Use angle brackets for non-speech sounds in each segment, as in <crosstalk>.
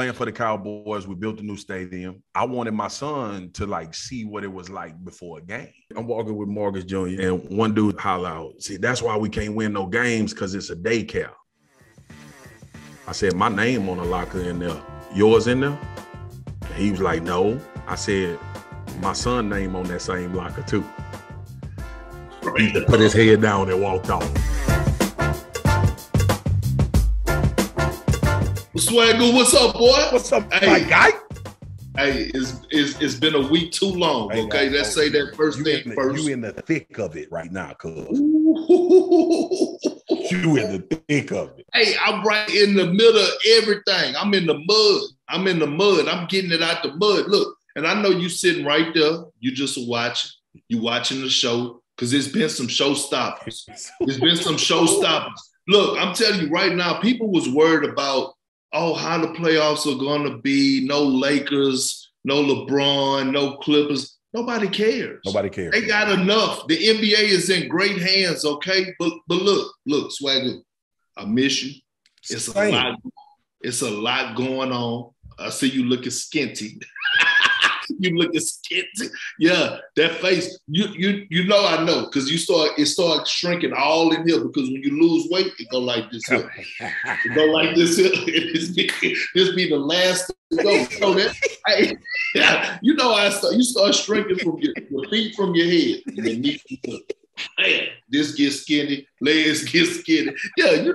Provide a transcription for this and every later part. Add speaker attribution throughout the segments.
Speaker 1: playing for the Cowboys. We built a new stadium. I wanted my son to like see what it was like before a game. I'm walking with Marcus Jr. and one dude holler out, see, that's why we can't win no games because it's a daycare. I said, my name on the locker in there. Yours in there? He was like, no. I said, my son name on that same locker too. He put his head down and walked off.
Speaker 2: Swagger, what's up, boy?
Speaker 1: What's up, hey, my guy?
Speaker 2: Hey, it's, it's it's been a week too long. Hey, okay, let's say that first thing
Speaker 1: the,
Speaker 2: first.
Speaker 1: You in the thick of it right now, cuz. you in the thick of it.
Speaker 2: Hey, I'm right in the middle of everything. I'm in the mud. I'm in the mud. I'm getting it out the mud. Look, and I know you sitting right there. You just watching. You watching the show because there's been some showstoppers. <laughs> There's been some showstoppers. Look, I'm telling you right now, people was worried about oh, how the playoffs are going to be. No Lakers, no LeBron, no Clippers. Nobody cares.
Speaker 1: Nobody cares.
Speaker 2: They got enough. The NBA is in great hands, okay? But but look, look, Swagger, I miss you. It's Same. a lot. It's a lot going on. I see you looking skinty. <laughs> <laughs> you looking skinty. Yeah, that face. You you you know I know because you start it start shrinking all in here because when you lose weight, it go like this here. It go like this here. <laughs> this, be, this be the last to go. You know that? Hey, <laughs> yeah, you know I start you start shrinking from your, your feet from your head and your knees. Man, this gets skinny, legs get skinny. Yeah, you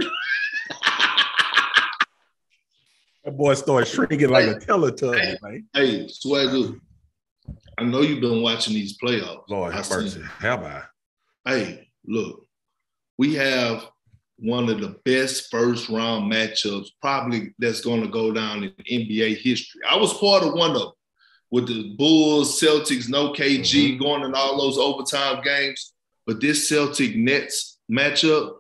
Speaker 1: That boy started shrinking like hey, a Teletubby,
Speaker 2: hey, man. Hey, Swagger, I know you've been watching these playoffs.
Speaker 1: Lord have mercy. Have I?
Speaker 2: Hey, look, we have one of the best first round matchups, probably that's going to go down in NBA history. I was part of one of them with the Bulls, Celtics, no KG mm-hmm. going in all those overtime games. But this Celtic Nets matchup,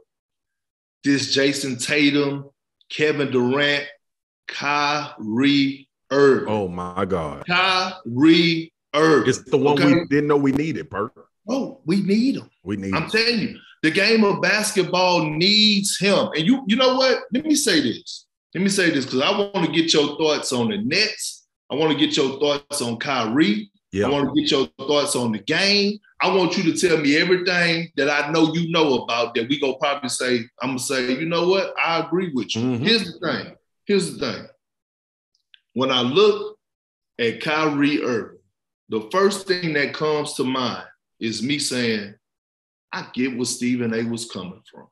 Speaker 2: this Jayson Tatum, Kevin Durant, Kyrie Irving.
Speaker 1: Oh my God.
Speaker 2: Kyrie Irving.
Speaker 1: It's the one okay? we didn't know we needed, Perk.
Speaker 2: Oh, we need him.
Speaker 1: We need
Speaker 2: I'm
Speaker 1: him.
Speaker 2: telling you, the game of basketball needs him. And you, you know what? Let me say this. Let me say this because I want to get your thoughts on the Nets. I want to get your thoughts on Kyrie. Yeah. I want to get your thoughts on the game. I want you to tell me everything that I know you know about that we go probably say, I'm gonna say, you know what? I agree with you. Mm-hmm. Here's the thing. Here's the thing. When I look at Kyrie Irving, the first thing that comes to mind is me saying, I get where Stephen A was coming from.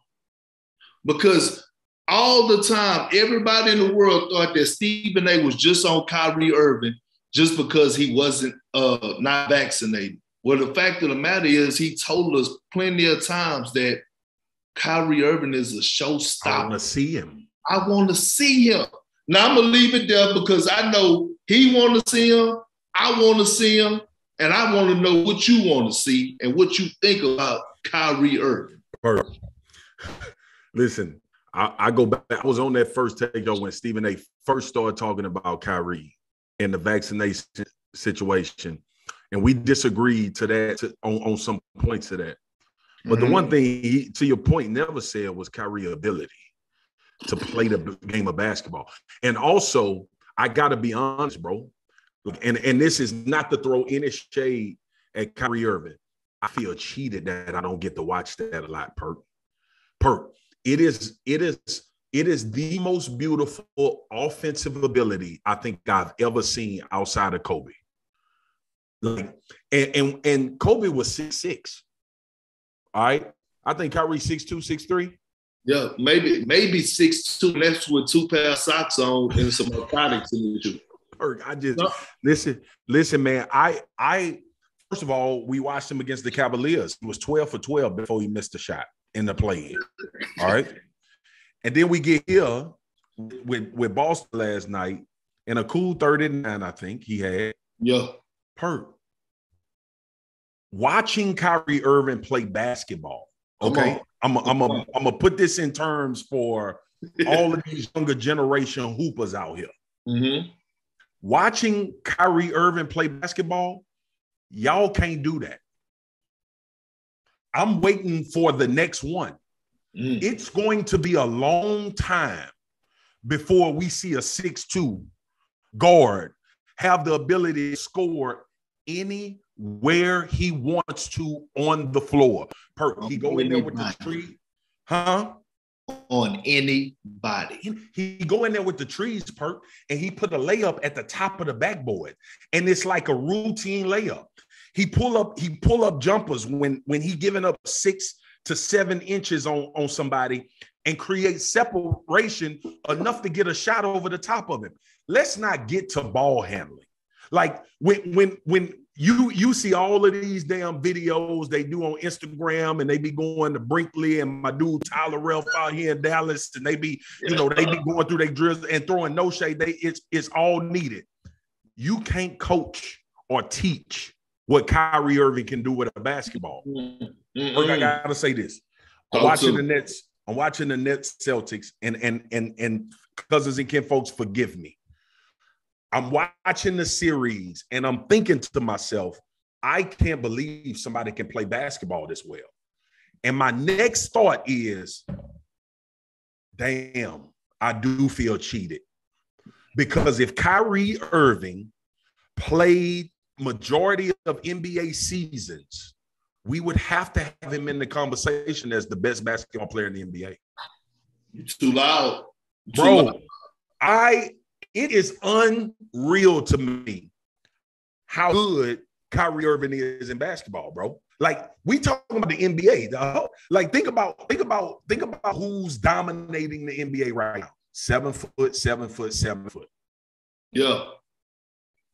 Speaker 2: Because all the time, everybody in the world thought that Stephen A was just on Kyrie Irving just because he wasn't uh, not vaccinated. Well, the fact of the matter is, he told us plenty of times that Kyrie Irving is a showstopper. I
Speaker 1: want to see him.
Speaker 2: I want to see him. Now I'm gonna leave it there because I know he want to see him. I want to see him, and I want to know what you want to see and what you think about Kyrie Irving.
Speaker 1: Perfect. Listen, I, I, go back. I was on that first take though when Stephen A. first started talking about Kyrie and the vaccination situation, and we disagreed to that to, on, on some points of that. But mm-hmm. the one thing he, to your point, never said was Kyrie ability to play the game of basketball. And also, I got to be honest, bro. And and this is not to throw any shade at Kyrie Irving. I feel cheated that I don't get to watch that a lot. Perk, perk. It is it is it is the most beautiful offensive ability I think I've ever seen outside of Kobe. Like and and, and Kobe was six six. All right, I think Kyrie six two six three.
Speaker 2: Yeah, maybe maybe six two. That's with two pair of socks on and some narcotics in the
Speaker 1: I just no. listen, listen, man. I I first of all, we watched him against the Cavaliers. He was 12 for 12 before he missed a shot in the play-in. all right. And then we get here with, with Boston last night in a cool 39, I think he had.
Speaker 2: Yeah.
Speaker 1: Perk. Watching Kyrie Irving play basketball. Okay. I'm a, I'm a, I'm gonna put this in terms for <laughs> all of these younger generation hoopers out here.
Speaker 2: Mm-hmm.
Speaker 1: Watching Kyrie Irving play basketball, y'all can't do that. I'm waiting for the next one. Mm. It's going to be a long time before we see a six-two guard have the ability to score anywhere he wants to on the floor. Per he go in there with the tree, huh?
Speaker 2: On anybody.
Speaker 1: He go in there with the trees, perk, and he put a layup at the top of the backboard, and it's like a routine layup. He pull up, he pull up jumpers when when he giving up six to seven inches on on somebody and create separation enough to get a shot over the top of him. Let's not get to ball handling. Like when when when you you see all of these damn videos they do on Instagram and they be going to Brickley and my dude Tyler Relph out here in Dallas and they be you know they be going through their drills and throwing no shade they it's it's all needed. You can't coach or teach what Kyrie Irving can do with a basketball. Mm-hmm. I gotta say this. I'm watching the Nets. I'm watching the Nets Celtics and and and and cousins and kin folks forgive me. I'm watching the series and I'm thinking to myself, I can't believe somebody can play basketball this well. And my next thought is, damn, I do feel cheated. Because if Kyrie Irving played majority of NBA seasons, we would have to have him in the conversation as the best basketball player in the NBA.
Speaker 2: You're too loud.
Speaker 1: Too Bro, loud. I it is unreal to me how good Kyrie Irving is in basketball, bro. Like we talking about the NBA. Like think about think about think about who's dominating the NBA right now. Seven foot, seven foot, seven foot.
Speaker 2: Yeah.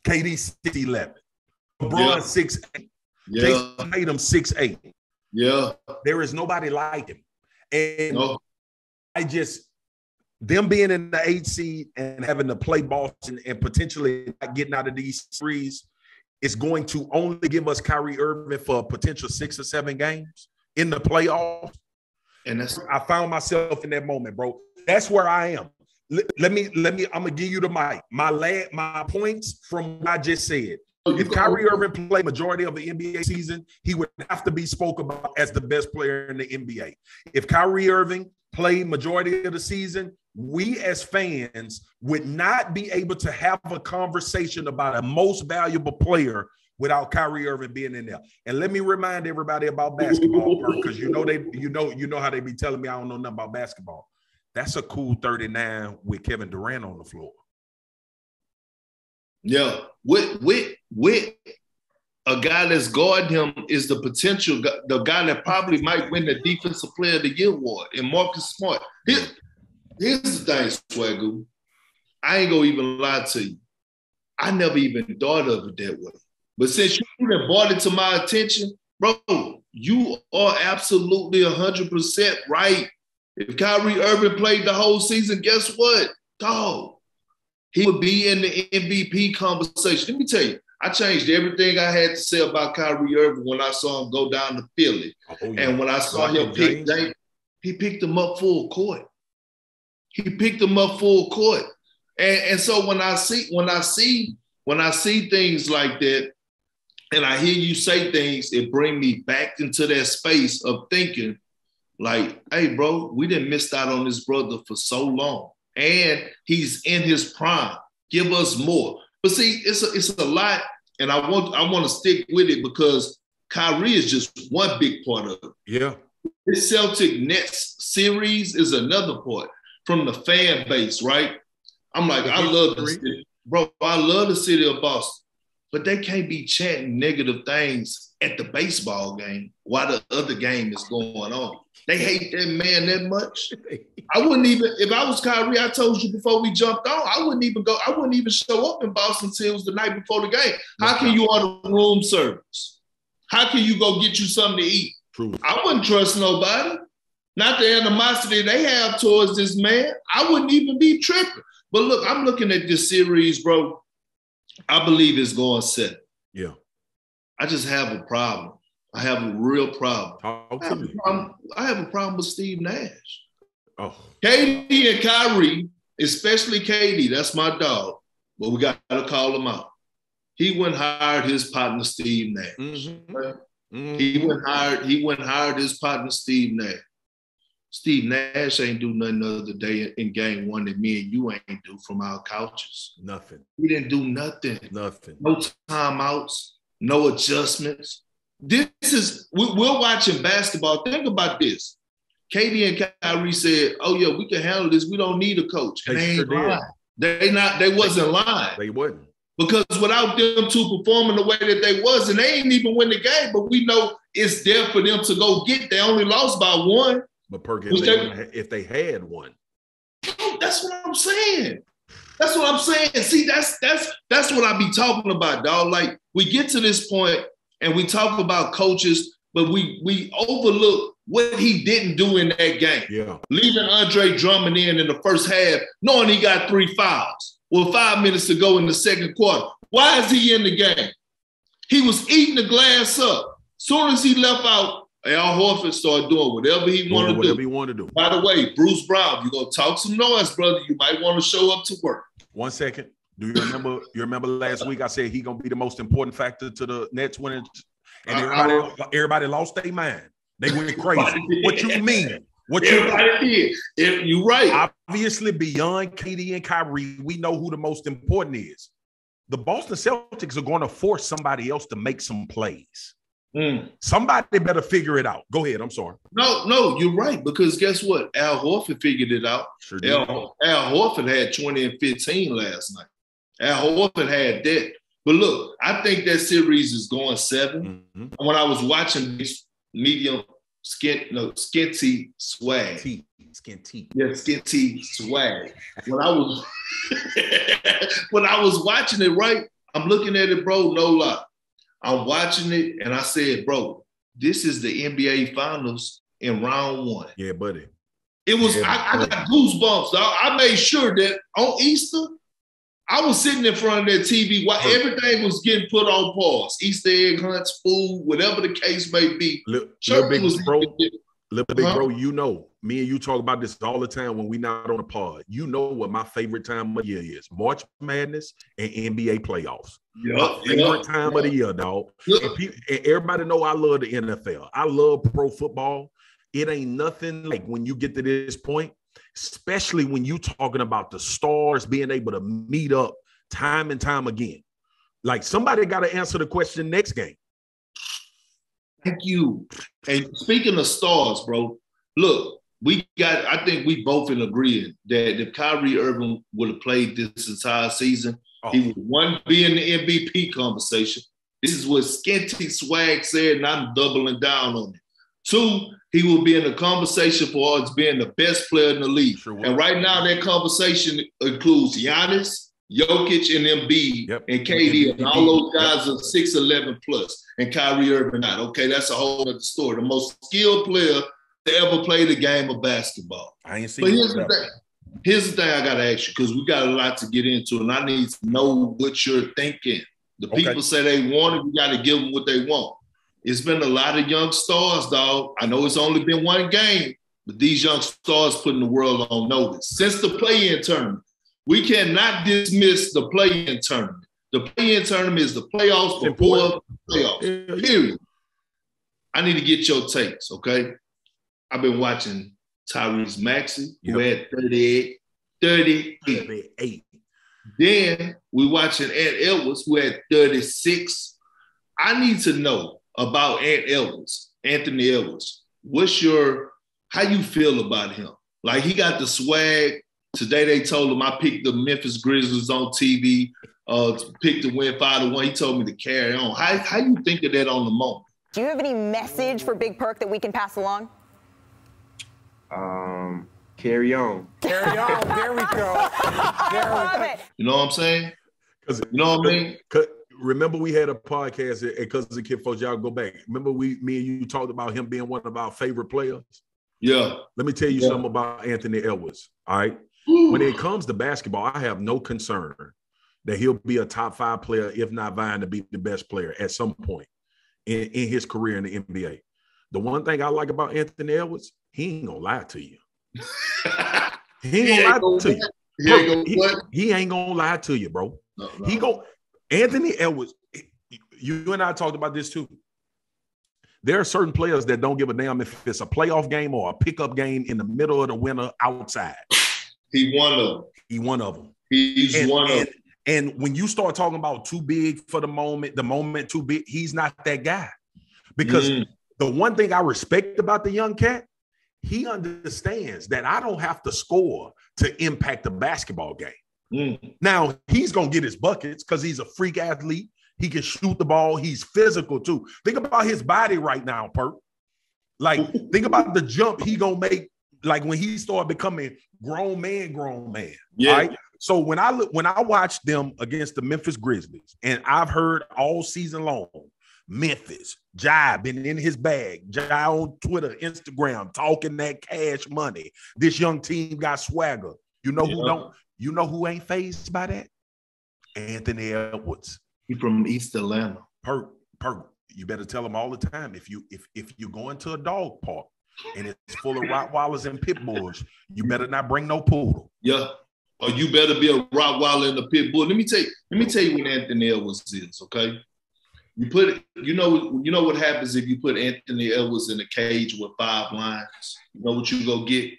Speaker 1: KD six eleven. LeBron yeah. six eight. Yeah. Jayson Tatum six eight.
Speaker 2: Yeah.
Speaker 1: There is nobody like him. And no. I just them being in the eight seed and having to play Boston and potentially not getting out of these series is going to only give us Kyrie Irving for a potential six or seven games in the playoffs. And that's I found myself in that moment, bro. That's where I am. Let, let me let me. I'm gonna give you the mic. My lad, my points from what I just said. If Kyrie Irving played majority of the NBA season, he would have to be spoke about as the best player in the NBA. If Kyrie Irving played majority of the season, we as fans would not be able to have a conversation about a most valuable player without Kyrie Irving being in there. And let me remind everybody about basketball <laughs> because you know they you know you know how they be telling me I don't know nothing about basketball. That's a cool 39 with Kevin Durant on the floor.
Speaker 2: Yeah, with with with a guy that's guarding him is the potential the guy that probably might win the defensive player of the year award and Marcus Smart. Here, here's the thing, Swagu. I ain't gonna even lie to you. I never even thought of it that way. But since you have brought it to my attention, bro, you are absolutely 100% right. If Kyrie Irving played the whole season, guess what? Dog, he would be in the MVP conversation. Let me tell you, I changed everything I had to say about Kyrie Irving when I saw him go down to Philly. Oh, yeah. And when I saw him pick James, he picked him up full court. He picked him up full court. And, and so when I see when I see when I see things like that, and I hear you say things, it bring me back into that space of thinking, like, hey, bro, we didn't miss out on this brother for so long. And he's in his prime. Give us more. But see, it's a, it's a lot, and I want I want to stick with it because Kyrie is just one big part of it.
Speaker 1: Yeah.
Speaker 2: This Celtic Nets series is another part from the fan base, right? I'm like, I love the city. Bro, I love the city of Boston, but they can't be chanting negative things at the baseball game while the other game is going on. They hate that man that much. <laughs> I wouldn't even, if I was Kyrie, I told you before we jumped on, I wouldn't even go, I wouldn't even show up in Boston until it was the night before the game. How can you order room service? How can you go get you something to eat? True. I wouldn't trust nobody. Not the animosity they have towards this man. I wouldn't even be tripping. But look, I'm looking at this series, bro. I believe it's going set.
Speaker 1: Yeah.
Speaker 2: I just have a problem. I have a real problem. I have a problem, I have a problem with Steve Nash.
Speaker 1: Oh.
Speaker 2: KD and Kyrie, especially KD, that's my dog, but we got to call him out. He went hired his partner Steve Nash. Mm-hmm. He went hired. He went hired his partner Steve Nash. Steve Nash ain't do nothing the other day in game one that me and you ain't do from our couches.
Speaker 1: Nothing.
Speaker 2: We didn't do nothing.
Speaker 1: Nothing.
Speaker 2: No timeouts, no adjustments. This is we're watching basketball. Think about this. KD and Kyrie said, "Oh yeah, we can handle this. We don't need a coach." And they, they ain't lying. They not. They wasn't lying.
Speaker 1: They wouldn't.
Speaker 2: Because without them two performing the way that they was, and they ain't even win the game, but we know it's there for them to go get. They only lost by one.
Speaker 1: But Perkins, they, if they had one,
Speaker 2: that's what I'm saying. That's what I'm saying. See, that's that's that's what I be talking about, dog. Like we get to this point and we talk about coaches, but we we overlook what he didn't do in that game.
Speaker 1: Yeah.
Speaker 2: Leaving Andre Drummond in in the first half, knowing he got three fouls with five minutes to go in the second quarter. Why is he in the game? He was eating the glass up. Soon as he left out, Al Horford started doing whatever he wanted to do.
Speaker 1: Whatever he wanted to do.
Speaker 2: By the way, Bruce Brown, you're gonna talk some noise, brother. You might want to show up to work.
Speaker 1: One second. Do you remember? You remember last week I said he gonna be the most important factor to the Nets winning, and uh-huh. everybody, everybody lost their mind. They went crazy. what you mean? What you
Speaker 2: did. If you right.
Speaker 1: Obviously, beyond KD and Kyrie, we know who the most important is. The Boston Celtics are going to force somebody else to make some plays. Mm. Somebody better figure it out. Go ahead. I'm sorry.
Speaker 2: No, no, you're right. Because guess what? Al Horford figured it out. Sure Al, Al Horford had 20 and 15 last night. Al Horford had that. But look, I think that series is going 7 mm-hmm. When I was watching this medium skin, no, skinty swag.
Speaker 1: T, skinty.
Speaker 2: Yeah, skinty swag. When I was <laughs> when I was watching it, right, I'm looking at it, bro, no lie. I'm watching it and I said, bro, this is the NBA finals in round one.
Speaker 1: Yeah, buddy.
Speaker 2: It was yeah, I, I, got goosebumps. Dog. I made sure that on Easter, I was sitting in front of that TV while everything was getting put on pause. Easter egg hunts, food, whatever the case may be.
Speaker 1: Little, little big bro, little big uh-huh. bro, you know, me and you talk about this all the time when we not on a pod. You know what my favorite time of year is: March Madness and NBA playoffs.
Speaker 2: Yeah,
Speaker 1: favorite yep, time yep. of the year, dog. Yep. And, people, and everybody know I love the NFL. I love pro football. It ain't nothing like when you get to this point especially when you talking about the stars being able to meet up time and time again. Like somebody got to answer the question next game.
Speaker 2: Thank you. And speaking of stars, bro, look, we got, I think we both in agreement that if Kyrie Irving would have played this entire season, oh. he would one be in the MVP conversation. This is what Skinty Swag said, and I'm doubling down on it. Two, he will be in the conversation for us being the best player in the league. Sure and right now, that conversation includes Giannis, Jokic, and Embiid, yep. and KD, and all those guys yep. are 6'11 plus, and Kyrie Irving not. Okay, that's a whole other story. The most skilled player to ever play the game of basketball.
Speaker 1: I ain't seen But
Speaker 2: here's the thing. Here's the thing I gotta ask you, because we got a lot to get into, and I need to know what you're thinking. The people say they want it, we gotta give them what they want. It's been a lot of young stars, dog. I know it's only been one game, but these young stars putting the world on notice. Since the play-in tournament, we cannot dismiss the play-in tournament. The play-in tournament is the playoffs before the playoffs. Period. I need to get your takes, okay? I've been watching Tyrese Maxey, who yep. had 38. 38. 38. Then we watching Ant Edwards, who had 36. I need to know about Ant Edwards, Anthony Edwards. What's your how you feel about him? Like he got the swag. Today they told him I picked the Memphis Grizzlies on TV, uh, to pick to win five to one. He told me to carry on. How how you think of that on the moment?
Speaker 3: Do you have any message for Big Perk that we can pass along?
Speaker 4: Um, carry on.
Speaker 5: Carry on. there we go. There
Speaker 2: we go. You know what I'm saying? Because you know what I mean
Speaker 1: remember we had a podcast at Cousin Kid folks. Y'all go back. Remember we, me and you talked about him being one of our favorite players.
Speaker 2: Yeah.
Speaker 1: Let me tell you yeah. something about Anthony Edwards. All right. Ooh. When it comes to basketball, I have no concern that he'll be a top five player, if not vying to be the best player at some point in, in his career in the NBA. The one thing I like about Anthony Edwards, he ain't gonna lie to you. <laughs> he ain't gonna lie to you. He ain't, gonna, he, he ain't gonna lie to you, bro. No, no. He go Anthony Edwards, you and I talked about this too. There are certain players that don't give a damn if it's a playoff game or a pickup game in the middle of the winter outside.
Speaker 2: He one of them.
Speaker 1: He one of them.
Speaker 2: He's
Speaker 1: and,
Speaker 2: one
Speaker 1: and,
Speaker 2: of them.
Speaker 1: And when you start talking about too big for the moment, the moment too big, he's not that guy. Because mm. the one thing I respect about the young cat, he understands that I don't have to score to impact the basketball game. Mm. Now he's gonna get his buckets because he's a freak athlete. He can shoot the ball. He's physical too. Think about his body right now, Perk. Like, <laughs> think about the jump he gonna make. Like when he started becoming grown man, grown man. Yeah. Right? So when I look, when I watched them against the Memphis Grizzlies, and I've heard all season long, Memphis, Ja been in his bag, Ja on Twitter, Instagram, talking that cash money. This young team got swagger. You know yeah. who don't? You know who ain't phased by that? Anthony Edwards.
Speaker 2: He from East Atlanta.
Speaker 1: Perk, perk. You better tell him all the time if you if if you go into a dog park and it's full of Rottweilers and pit bulls, you better not bring no poodle.
Speaker 2: Yeah. Or you better be a Rottweiler and a pit bull. Let me tell you, let me tell you what Anthony Edwards is, okay? You put you know you know what happens if you put Anthony Edwards in a cage with five lions. You know what you go get?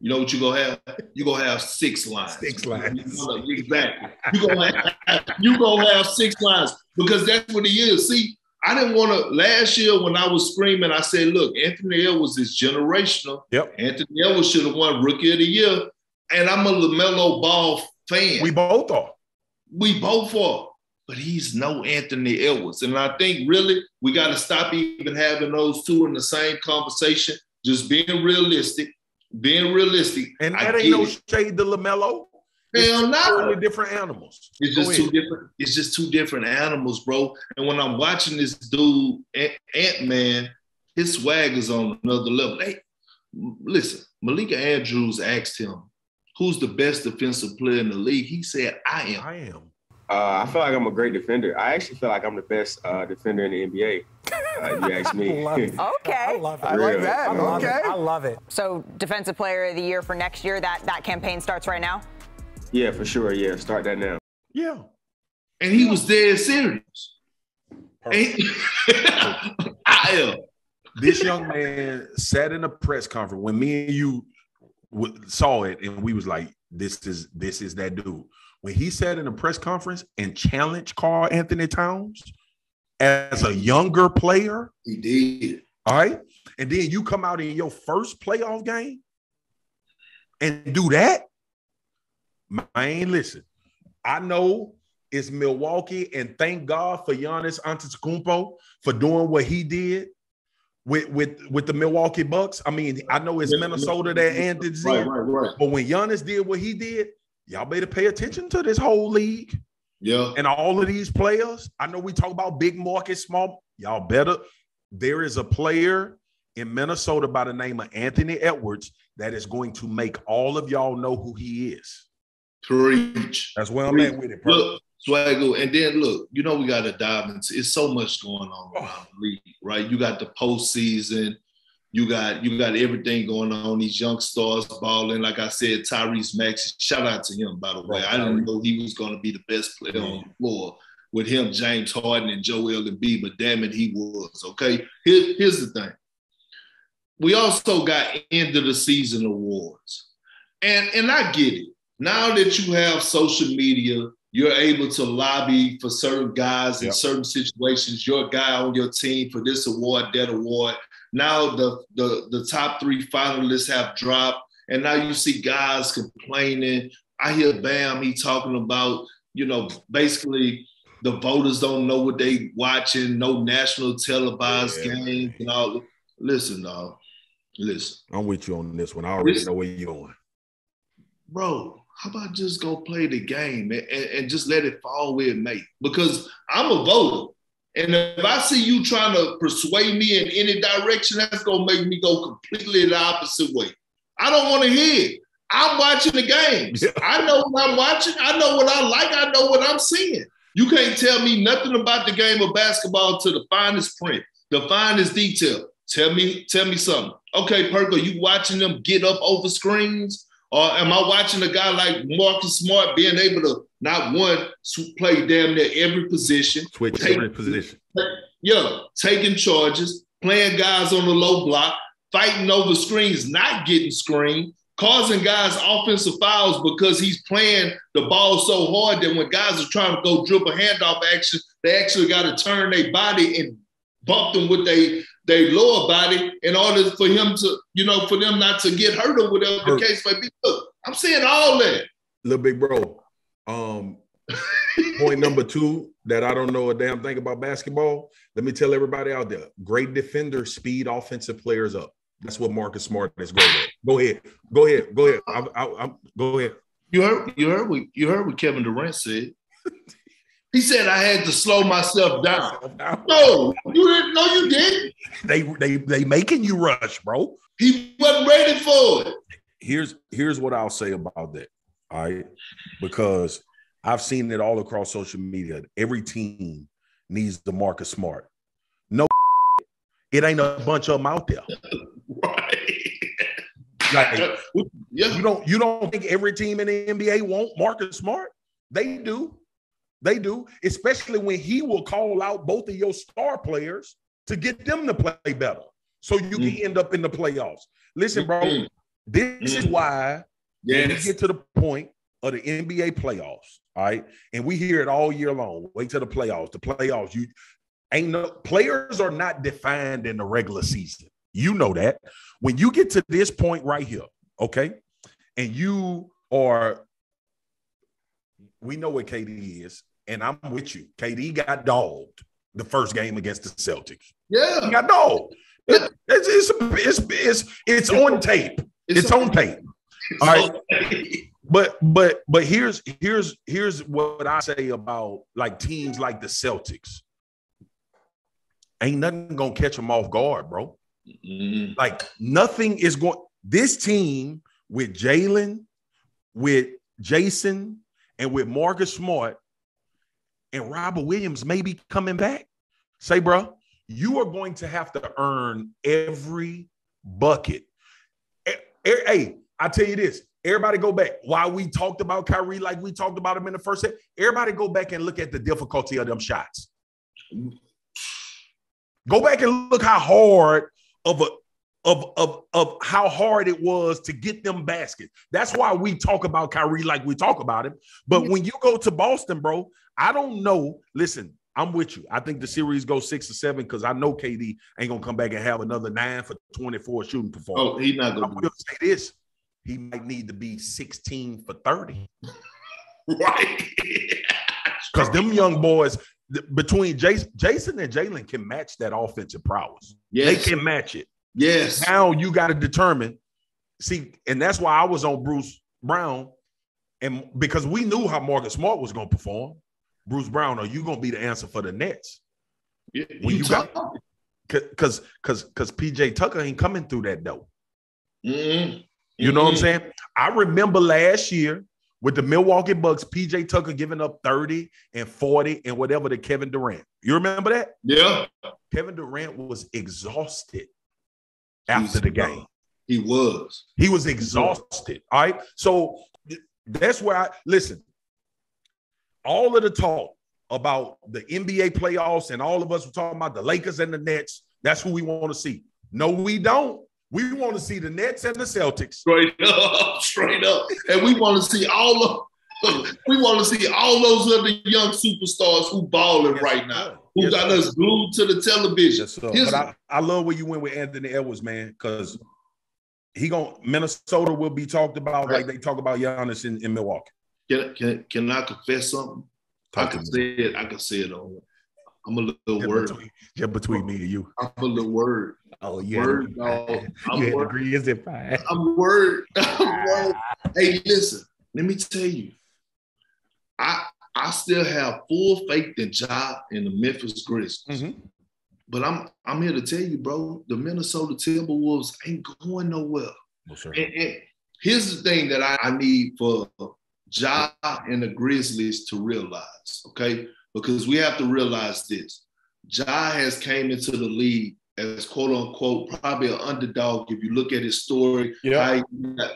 Speaker 2: You know what you gonna have? You gonna have six lines.
Speaker 1: Six lines. <laughs>
Speaker 2: Exactly. You gonna have, you gonna have six lines because that's what he is. See, I didn't want to. Last year when I was screaming, I said, "Look, Anthony Edwards is generational.
Speaker 1: Yep.
Speaker 2: Anthony Edwards should have won Rookie of the Year, and I'm a LaMelo Ball fan.
Speaker 1: We both are.
Speaker 2: We both are but he's no Anthony Edwards. And I think really we got to stop even having those two in the same conversation. Just being realistic, being realistic.
Speaker 1: And that I ain't no it. shade to LaMelo.
Speaker 2: Hell no.
Speaker 1: Totally different animals.
Speaker 2: It's just two different. It's just two different animals, bro. And when I'm watching this dude, Ant Man, his swag is on another level. Hey, listen, Malika Andrews asked him, "Who's the best defensive player in the league?" He said, "I am."
Speaker 1: I am.
Speaker 4: Uh, I feel like I'm a great defender. I actually feel like I'm the best uh, defender in the NBA. Uh, you ask me. <laughs> <laughs>
Speaker 3: okay. I
Speaker 5: love it. I like that. I okay. It. I love it.
Speaker 3: So, defensive player of the year for next year. That that campaign starts right now.
Speaker 4: Yeah, for sure. Yeah, start that now.
Speaker 1: Yeah.
Speaker 2: And he was dead serious. <laughs> I am.
Speaker 1: This young man sat in a press conference when me and you saw it, and we was like, "This is this is that dude." When he said in a press conference and challenged Karl-Anthony Towns as a younger player.
Speaker 2: He did.
Speaker 1: All right. And then you come out in your first playoff game and do that. Man, listen, I know it's Milwaukee, and thank God for Giannis Antetokounmpo for doing what he did with with with the Milwaukee Bucks. I mean, I know it's Minnesota that ended, right, right, right. but when Giannis did what he did, y'all better pay attention to this whole league.
Speaker 2: Yeah.
Speaker 1: And all of these players. I know we talk about big market, small. Y'all better. There is a player in Minnesota by the name of Anthony Edwards that is going to make all of y'all know who he is.
Speaker 2: Preach.
Speaker 1: That's where I'm at with it, bro.
Speaker 2: Look, Swagu, and then look, you know we got to dive into. It's so much going on oh. around the league, right? You got the postseason. You got you got everything going on. These young stars balling. Like I said, Tyrese Maxey. Shout out to him, by the way. I didn't know he was going to be the best player on the floor with him, James Harden and Joel Embiid. But damn it, he was. Okay. Here, here's the thing. We also got end of the season awards, and and I get it. Now that you have social media, you're able to lobby for certain guys in yep. certain situations. Your guy on your team for this award, that award. Now the, the, the top three finalists have dropped, and now you see guys complaining. I hear Bam, he talking about, you know, basically the voters don't know what they watching, no national televised yeah. games and all. Listen, dog. Listen.
Speaker 1: I'm with you on this one. I already Listen. know where you're going.
Speaker 2: Bro, how about just go play the game and, and, just let it fall where it may? Because I'm a voter. And if I see you trying to persuade me in any direction, that's gonna make me go completely the opposite way. I don't want to hear it. I'm watching the games. Yeah. I know what I'm watching. I know what I like. I know what I'm seeing. You can't tell me nothing about the game of basketball to the finest print, the finest detail. Tell me, tell me something. Okay, Perk, are you watching them get up over screens? Or am I watching a guy like Marcus Smart being able to not one play damn near every position,
Speaker 1: switch take, every position?
Speaker 2: yeah, taking charges, playing guys on the low block, fighting over screens, not getting screened, causing guys offensive fouls because he's playing the ball so hard that when guys are trying to go dribble handoff action, they actually got to turn their body and bump them with their their lower body in order for him to, you know, for them not to get hurt or whatever the case may be. Look, I'm seeing all that.
Speaker 1: Little big bro. Um, point number two that I don't know a damn thing about basketball. Let me tell everybody out there: great defender, speed offensive players up. That's what Marcus Smart is going to Go ahead. Go ahead. Go ahead. I, I, I, go ahead.
Speaker 2: You heard you heard what you heard what Kevin Durant said. <laughs> He said I had to slow myself down. No, you didn't. No, you didn't.
Speaker 1: They they they making you rush, bro.
Speaker 2: He wasn't ready for it.
Speaker 1: Here's here's what I'll say about that. All right, because I've seen it all across social media. Every team needs the Marcus Smart. No, it ain't a bunch of them out there. <laughs> right. Like, yeah. You don't you don't think every team in the NBA want Marcus Smart? They do. They do, especially when he will call out both of your star players to get them to play better. So you mm. can end up in the playoffs. Listen, bro, mm. this mm. is why yes. when we get to the point of the NBA playoffs, all right, and we hear it all year long. Wait till the playoffs. The playoffs, you ain't no players are not defined in the regular season. You know that. When you get to this point right here, okay, and you are, we know what KD is, and I'm with you. KD got dogged the first game against the Celtics.
Speaker 2: Yeah,
Speaker 1: he got dogged. It, it's, it's, it's, it's, it's on tape. It's, it's on tape. All right. But but but here's here's here's what I say about like teams like the Celtics. Ain't nothing gonna catch them off guard, bro. Mm-hmm. Like nothing is going. This team with Jalen, with Jayson, and with Marcus Smart and Robert Williams may be coming back. Say, bro, you are going to have to earn every bucket. Hey, I tell you this. Everybody go back. While we talked about Kyrie like we talked about him in the first set, everybody go back and look at the difficulty of them shots. Go back and look how hard of a of, of, of how hard it was to get them baskets. That's why we talk about Kyrie like we talk about him. But when you go to Boston, bro, I don't know. Listen, I'm with you. I think the series goes six or seven because I know KD ain't gonna come back and have another nine for 24 shooting performance.
Speaker 2: Oh, he's not gonna.
Speaker 1: I will say this: he might need to be 16 for 30. <laughs>
Speaker 2: right. <laughs>
Speaker 1: Because them young boys between Jason, Jayson and Jalen can match that offensive prowess. Yes. They can match it.
Speaker 2: Yes.
Speaker 1: Now you got to determine. See, and that's why I was on Bruce Brown, and because we knew how Marcus Smart was going to perform. Bruce Brown, are you going to be the answer for the Nets?
Speaker 2: Yeah, when you, you got
Speaker 1: because because because PJ Tucker ain't coming through that door. Mm-hmm. You know mm-hmm. what I'm mm-hmm. saying? I remember last year with the Milwaukee Bucks, PJ Tucker giving up 30 and 40 and whatever to Kevin Durant. You remember that?
Speaker 2: Yeah.
Speaker 1: Kevin Durant was exhausted after the game.
Speaker 2: He was.
Speaker 1: He was exhausted. All right. So that's where I listen. All of the talk about the NBA playoffs and all of us were talking about the Lakers and the Nets. That's who we want to see. No, we don't. We want to see the Nets and the Celtics.
Speaker 2: Straight up, <laughs> straight up. And we want to see all of we want to see all those other young superstars who balling yes, right now, who yes, got sir. us glued to the television.
Speaker 1: Yes, but I, I love where you went with Anthony Edwards, man, because he going Minnesota will be talked about right. like they talk about Giannis in, in Milwaukee.
Speaker 2: Can, can, can I confess something? Talk I can say it. I can say it on. I'm a little just word.
Speaker 1: Between, just between me and you.
Speaker 2: I'm a little word.
Speaker 1: Oh, yeah. Word, <laughs> dog. I'm you word. Agree, is it fine?
Speaker 2: I'm word. <laughs> I'm word. Hey, listen. Let me tell you. I I still have full faith in Ja in the Memphis Grizzlies. Mm-hmm. But I'm I'm here to tell you, bro, the Minnesota Timberwolves ain't going nowhere.
Speaker 1: No, sir.
Speaker 2: And, and here's the thing that I, I need for Ja and the Grizzlies to realize, okay? Because we have to realize this. Ja has came into the league as quote unquote probably an underdog if you look at his story,
Speaker 1: yeah.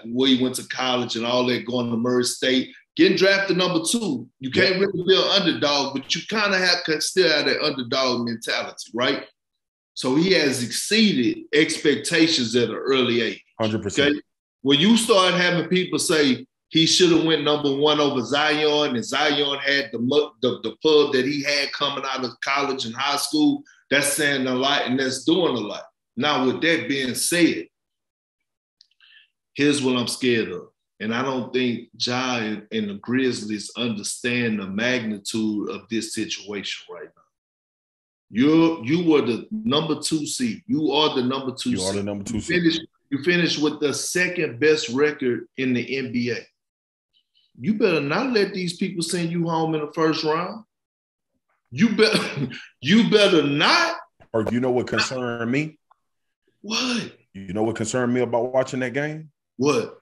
Speaker 2: where he went to college and all that, going to Murray State, getting drafted number two. You can't yeah. really be an underdog, but you kind of have to still have that underdog mentality, right? So he has exceeded expectations at an early age.
Speaker 1: 100%. Okay?
Speaker 2: When you start having people say he should have went number one over Zion, and Zion had the, the, the pub that he had coming out of college and high school, that's saying a lot and that's doing a lot. Now, with that being said, here's what I'm scared of. And I don't think Ja and, and the Grizzlies understand the magnitude of this situation right now. You you were the number two seed. You are the number two.
Speaker 1: You
Speaker 2: seed.
Speaker 1: are the number two
Speaker 2: you. Finished, you finished with the second best record in the NBA. You better not let these people send you home in the first round. You better <laughs> you better not.
Speaker 1: Or you know what concerned me?
Speaker 2: What?
Speaker 1: You know what concerned me about watching that game?
Speaker 2: What?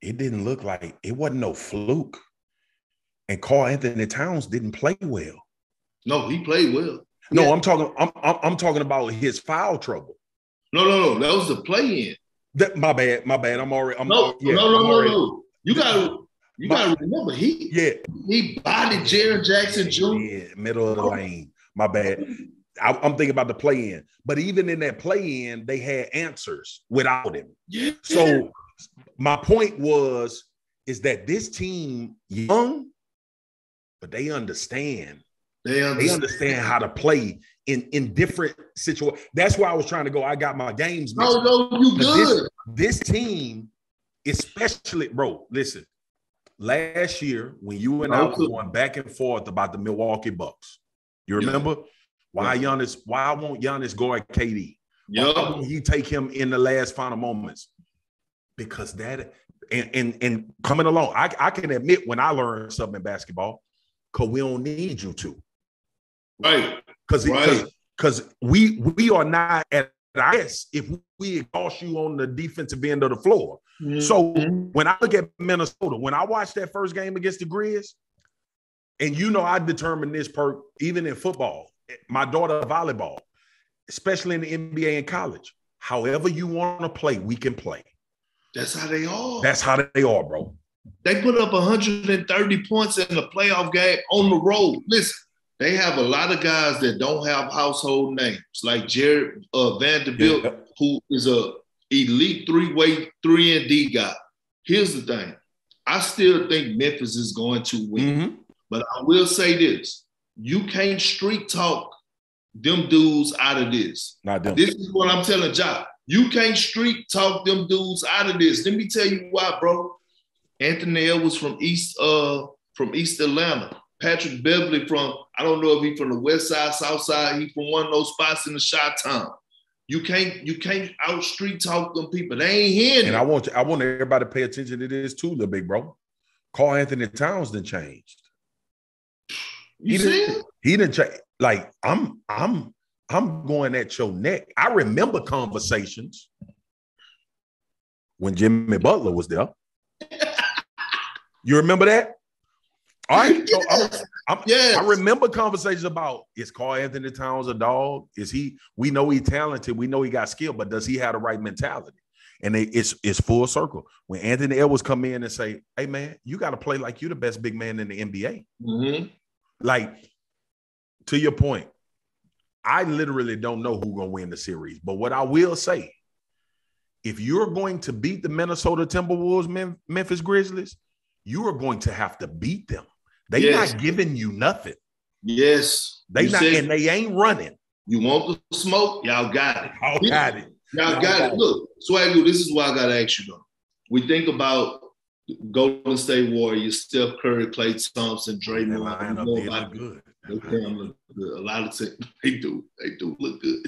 Speaker 1: It didn't look like it wasn't no fluke. And Karl-Anthony Towns didn't play well.
Speaker 2: No, he played well.
Speaker 1: No, yeah. I'm talking. I'm, I'm, I'm talking about his foul trouble.
Speaker 2: No, no, no. That was the play in.
Speaker 1: That my bad. My bad. I'm already. I'm,
Speaker 2: no,
Speaker 1: yeah,
Speaker 2: no, no, no, no. You got to. You got to remember, he
Speaker 1: yeah
Speaker 2: he bodied Jaren Jackson Jr.
Speaker 1: Yeah, middle of the lane. My bad. I, am thinking about the play in, but even in that play in, they had answers without him.
Speaker 2: Yeah.
Speaker 1: So my point was is that this team young, but they understand
Speaker 2: they understand.
Speaker 1: they understand how to play in in different situations. That's why I was trying to go. I got my games.
Speaker 2: No, no, you good.
Speaker 1: This, this, team, especially, bro. Listen, last year when you and I were going back and forth about the Milwaukee Bucks, you remember yeah. why Giannis? Why won't Giannis go at KD?
Speaker 2: Yeah,
Speaker 1: why won't he take him in the last final moments? Because that and and, and coming along, I, I can admit when I learned something in basketball, because we don't need you to.
Speaker 2: Right.
Speaker 1: Because
Speaker 2: right.
Speaker 1: because we we are not at best if we exhaust you on the defensive end of the floor. Mm-hmm. So when I look at Minnesota, when I watched that first game against the Grizz, and you know I determined this perk even in football, my daughter volleyball, especially in the NBA and college. However you want to play, we can play.
Speaker 2: That's how they are.
Speaker 1: That's how they are, bro.
Speaker 2: They put up 130 points in the playoff game on the road. Listen, they have a lot of guys that don't have household names, like Jarred uh, Vanderbilt, yeah. who is a elite three-way three and D guy. Here's the thing: I still think Memphis is going to win, mm-hmm. but I will say this: you can't street talk them dudes out of this.
Speaker 1: Not them.
Speaker 2: This is what I'm telling Jock. You can't street talk them dudes out of this. Let me tell you why, bro. Anthony was from East uh from East Atlanta. Patrick Beverley from, I don't know if he's from the west side, south side, he from one of those spots in the shot town. You can't you can't out street talk them people. They ain't here.
Speaker 1: And I want I want everybody to pay attention to this too, little big bro. Karl-Anthony Towns done changed.
Speaker 2: You he see didn't,
Speaker 1: he didn't change. Like I'm I'm I'm going at your neck. I remember conversations when Jimmy Butler was there. <laughs> you remember that? All right. So I'm, Yes. I remember conversations about is Karl-Anthony Towns a dog? Is he? We know he's talented. We know he got skill, but does he have the right mentality? And they, it's it's full circle. When Anthony Edwards come in and say, "Hey man, you got to play like you're the best big man in the NBA."
Speaker 2: Mm-hmm.
Speaker 1: Like to your point, I literally don't know who's gonna win the series. But what I will say, if you're going to beat the Minnesota Timberwolves, Memphis Grizzlies, you are going to have to beat them. They yes. not giving you nothing.
Speaker 2: Yes.
Speaker 1: They you not and they ain't running.
Speaker 2: You want the smoke? Y'all got it.
Speaker 1: Y'all got it.
Speaker 2: Y'all, Y'all got, got, it. Look, Swagger, this is why I gotta ask you though. We think about Golden State Warriors, Steph Curry, Klay Thompson, Draymond.
Speaker 1: They look good.
Speaker 2: They look good. A lot of times <laughs> they do. They do look good.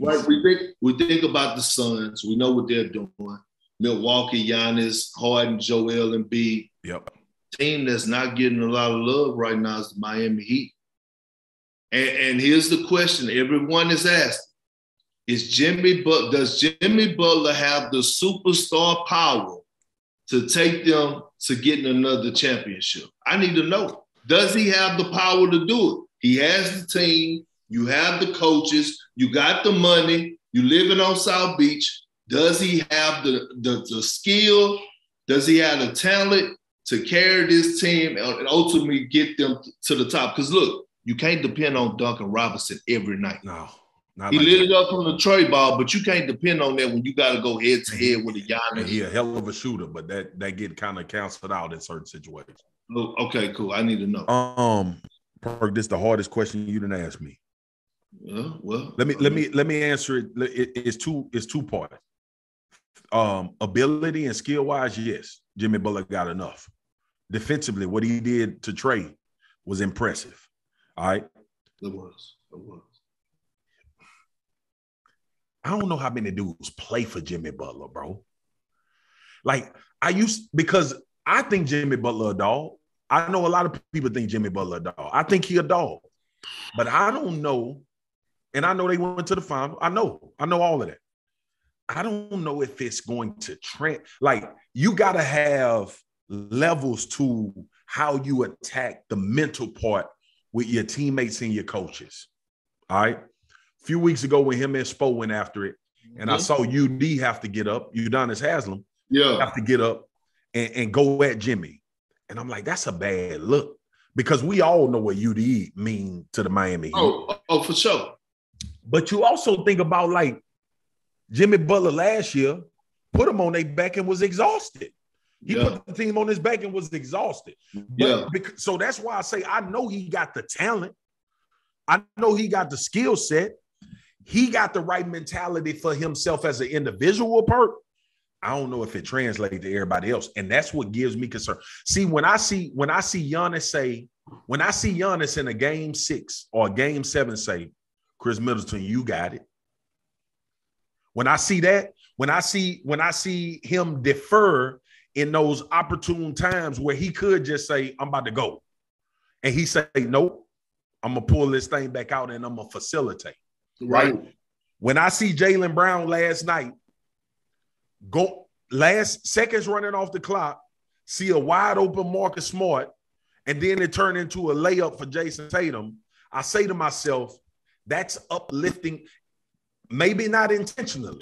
Speaker 2: Right? We think we think about the Suns. We know what they're doing. Milwaukee, Giannis, Harden, Joel, Embiid.
Speaker 1: Yep
Speaker 2: team that's not getting a lot of love right now is the Miami Heat. And, and here's the question everyone is asked. Is Jimmy but does Jimmy Butler have the superstar power to take them to getting another championship? I need to know. Does he have the power to do it? He has the team, you have the coaches, you got the money, you living on South Beach. Does he have the, the, the skill? Does he have the talent? To carry this team and ultimately get them to the top. Because look, you can't depend on Duncan Robinson every night.
Speaker 1: No.
Speaker 2: Not he like lit that. it up from the tray ball, but you can't depend on that when you got to go head to head with a Giannis.
Speaker 1: He a hell of a shooter, but that that get kind of canceled out in certain situations.
Speaker 2: Oh, okay, cool. I need to know.
Speaker 1: Um, Perk, this is the hardest question you didn't ask me.
Speaker 2: Yeah, well,
Speaker 1: let me let me let me answer it. it it's two it's two part. Um, ability and skill wise, yes, Jimmy Butler got enough. Defensively, what he did to Trae was impressive. All right,
Speaker 2: it was. It was.
Speaker 1: I don't know how many dudes play for Jimmy Butler, bro. Like I used because I think Jimmy Butler a dog. I know a lot of people think Jimmy Butler a dog. I think he a dog, but I don't know. And I know they went to the final. I know. I know all of that. I don't know if it's going to trend. Like you got to have levels to how you attack the mental part with your teammates and your coaches. All right a few weeks ago when him and Spo went after it, and I mm-hmm. saw UD have to get up, Udonis Haslem
Speaker 2: yeah,
Speaker 1: have to get up and, and go at Jimmy. And I'm like, that's a bad look because we all know what UD mean to the Miami Heat.
Speaker 2: Oh, oh, for sure.
Speaker 1: But you also think about like Jimmy Butler last year put him on their back and was exhausted. He yeah. put the team on his back and was exhausted. But yeah. Because, so that's why I say I know he got the talent. I know he got the skill set he got the right mentality for himself as an individual perk. I don't know if it translates to everybody else. And that's what gives me concern. See, when I see when I see Giannis say, when I see Giannis in a game six or a game seven say, Khris Middleton, you got it. When I see that, when I see when I see him defer in those opportune times where he could just say, I'm about to go. And he say, Nope, I'm gonna pull this thing back out and I'm gonna facilitate. Right. When I see Jaylen Brown last night, go last seconds running off the clock, see a wide open Marcus Smart, and then it turned into a layup for Jayson Tatum. I say to myself, that's uplifting, maybe not intentionally,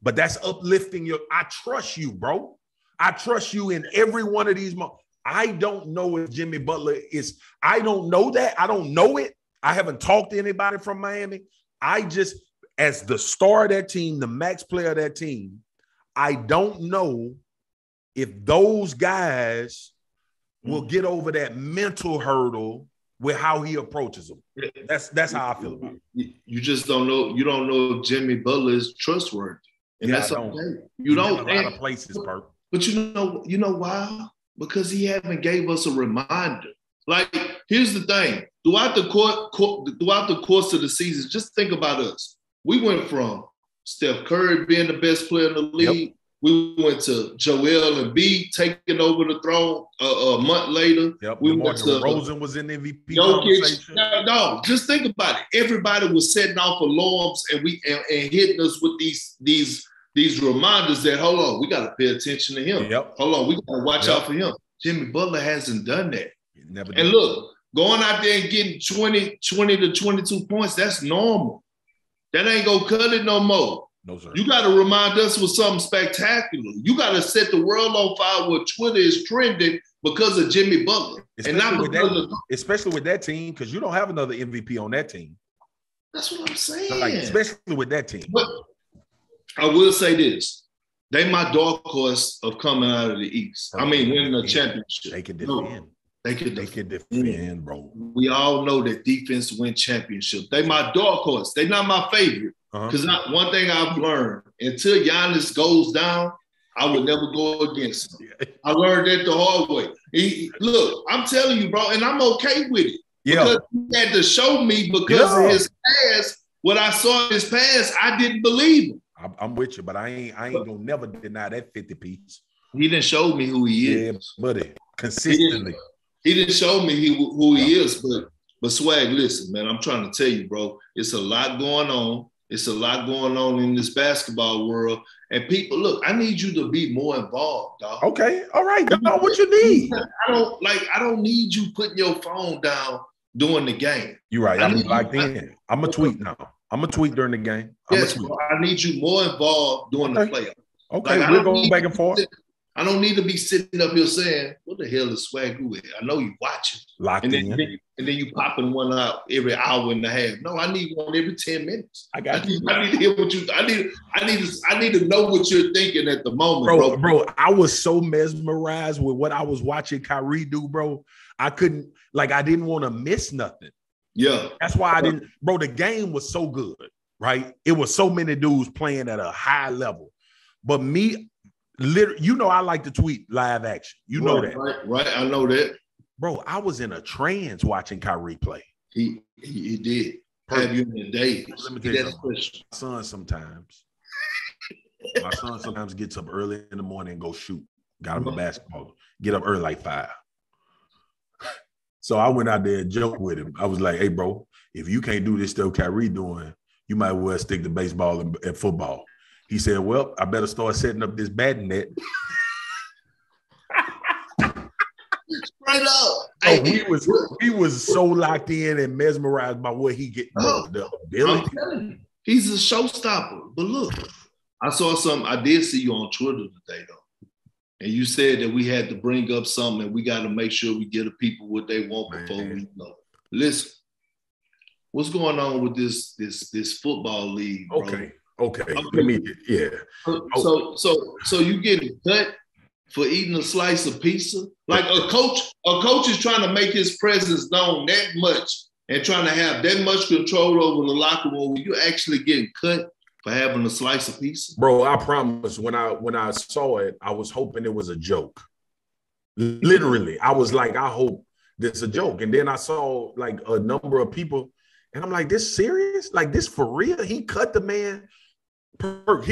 Speaker 1: but that's uplifting your. I trust you, bro. I trust you in every one of these moments. I don't know if Jimmy Butler is, I don't know that. I don't know it. I haven't talked to anybody from Miami, I just, as the star of that team, the max player of that team, I don't know if those guys will mm. get over that mental hurdle with how he approaches them. That's that's how I feel about it.
Speaker 2: You just don't know. You don't know if Jimmy Butler is trustworthy, and yeah, that's okay. You don't.
Speaker 1: A lot of places, Perk.
Speaker 2: But you know, you know why? Because he haven't gave us a reminder. Like, here's the thing: throughout the court, court, throughout the course of the season, just think about us. We went from Steph Curry being the best player in the league. Yep. We went to Joel Embiid taking over the throne a, a month later.
Speaker 1: Yep. We went to uh, Rosen was in MVP
Speaker 2: Jokic. No, no, just think about it. Everybody was setting off alarms and we and, and hitting us with these these these reminders that hold on, we got to pay attention to him.
Speaker 1: Yep.
Speaker 2: Hold on, we got to watch yep. out for him. Jimmy Butler hasn't done that.
Speaker 1: Never
Speaker 2: and look, going out there and getting 20, 20 to 22 points, that's normal. That ain't gonna cut it no more.
Speaker 1: No, sir.
Speaker 2: You got to remind us with something spectacular. You got to set the world on fire where Twitter is trending because of Jimmy Butler.
Speaker 1: Especially and not with that, of, especially with that team, because you don't have another MVP on that team.
Speaker 2: That's what I'm saying.
Speaker 1: Like, especially with that team.
Speaker 2: But I will say this. They my dark horse of coming out of the East. I mean, winning a championship.
Speaker 1: They can defend. No,
Speaker 2: they can
Speaker 1: they
Speaker 2: defend.
Speaker 1: can defend, bro.
Speaker 2: We all know that defense win championship. They my dark horse. They not my favorite. Because uh-huh. one thing I've learned, until Giannis goes down, I would never go against him. I learned that the hard way. He, look, I'm telling you, bro, and I'm okay with it.
Speaker 1: Yeah.
Speaker 2: Because he had to show me because yeah. of his past, what I saw in his past, I didn't believe him.
Speaker 1: I'm with you, but I ain't I ain't gonna never deny that 50 piece.
Speaker 2: He didn't show me who he is.
Speaker 1: Yeah, buddy. Consistently.
Speaker 2: He didn't show me he, who he is, but but swag, listen, man, I'm trying to tell you, bro, it's a lot going on. It's a lot going on in this basketball world. And people, look, I need you to be more involved, dog.
Speaker 1: Okay. All right. Dog, what you need?
Speaker 2: I don't like I don't need you putting your phone down during the game.
Speaker 1: You're right. I'm locked in. I'm a tweet now. I'm a tweet during the game. I'm
Speaker 2: yes, bro, I need you more involved during okay. the playoffs.
Speaker 1: Okay, like, we're going back and forth.
Speaker 2: I don't need to be sitting up here saying, "What the hell is Swagu at?" I know you watching,
Speaker 1: locked
Speaker 2: and
Speaker 1: in,
Speaker 2: then, and then you popping one out every hour and a half. No, I need one every ten minutes.
Speaker 1: I got.
Speaker 2: I need, I need to hear what you. I need. I need. To, I need to know what you're thinking at the moment,
Speaker 1: bro.
Speaker 2: Bro,
Speaker 1: bro I was so mesmerized with what I was watching Kyrie do, bro. I couldn't like. I didn't want to miss nothing.
Speaker 2: Yeah,
Speaker 1: that's why I didn't, bro. The game was so good, right? It was so many dudes playing at a high level, but me literally, you know, I like to tweet live action. You know
Speaker 2: right,
Speaker 1: that,
Speaker 2: right? Right. I know that,
Speaker 1: bro. I was in a trance watching Kyrie play.
Speaker 2: He he, he did. Have you in the days?
Speaker 1: Let me tell you. My son sometimes. my son sometimes gets up early in the morning and go shoot. Got him a uh-huh. basketball. Get up early like five. So I went out there and joked with him. I was like, "Hey, bro, if you can't do this stuff Kyrie doing, you might as well stick to baseball and, and football." He said, Well, I better start setting up this batting net. <laughs>
Speaker 2: Straight up.
Speaker 1: Oh, he was he was so locked in and mesmerized by what he get oh, the ability.
Speaker 2: he's a showstopper. But look, I saw some. I did see you on Twitter today, though, and you said that we had to bring up something, and we got to make sure we get the people what they want before Man. we know. Listen, what's going on with this this this football league? Bro?
Speaker 1: Okay, Okay. Let me yeah.
Speaker 2: So, oh. so so so you getting cut for eating a slice of pizza? Like a coach, a coach is trying to make his presence known that much and trying to have that much control over the locker room. You actually getting cut for having a slice of pizza?
Speaker 1: Bro, I promise when I when I saw it, I was hoping it was a joke. Literally, I was like, I hope this is a joke. And then I saw like a number of people, and I'm like, this serious? Like this for real? He cut the man per,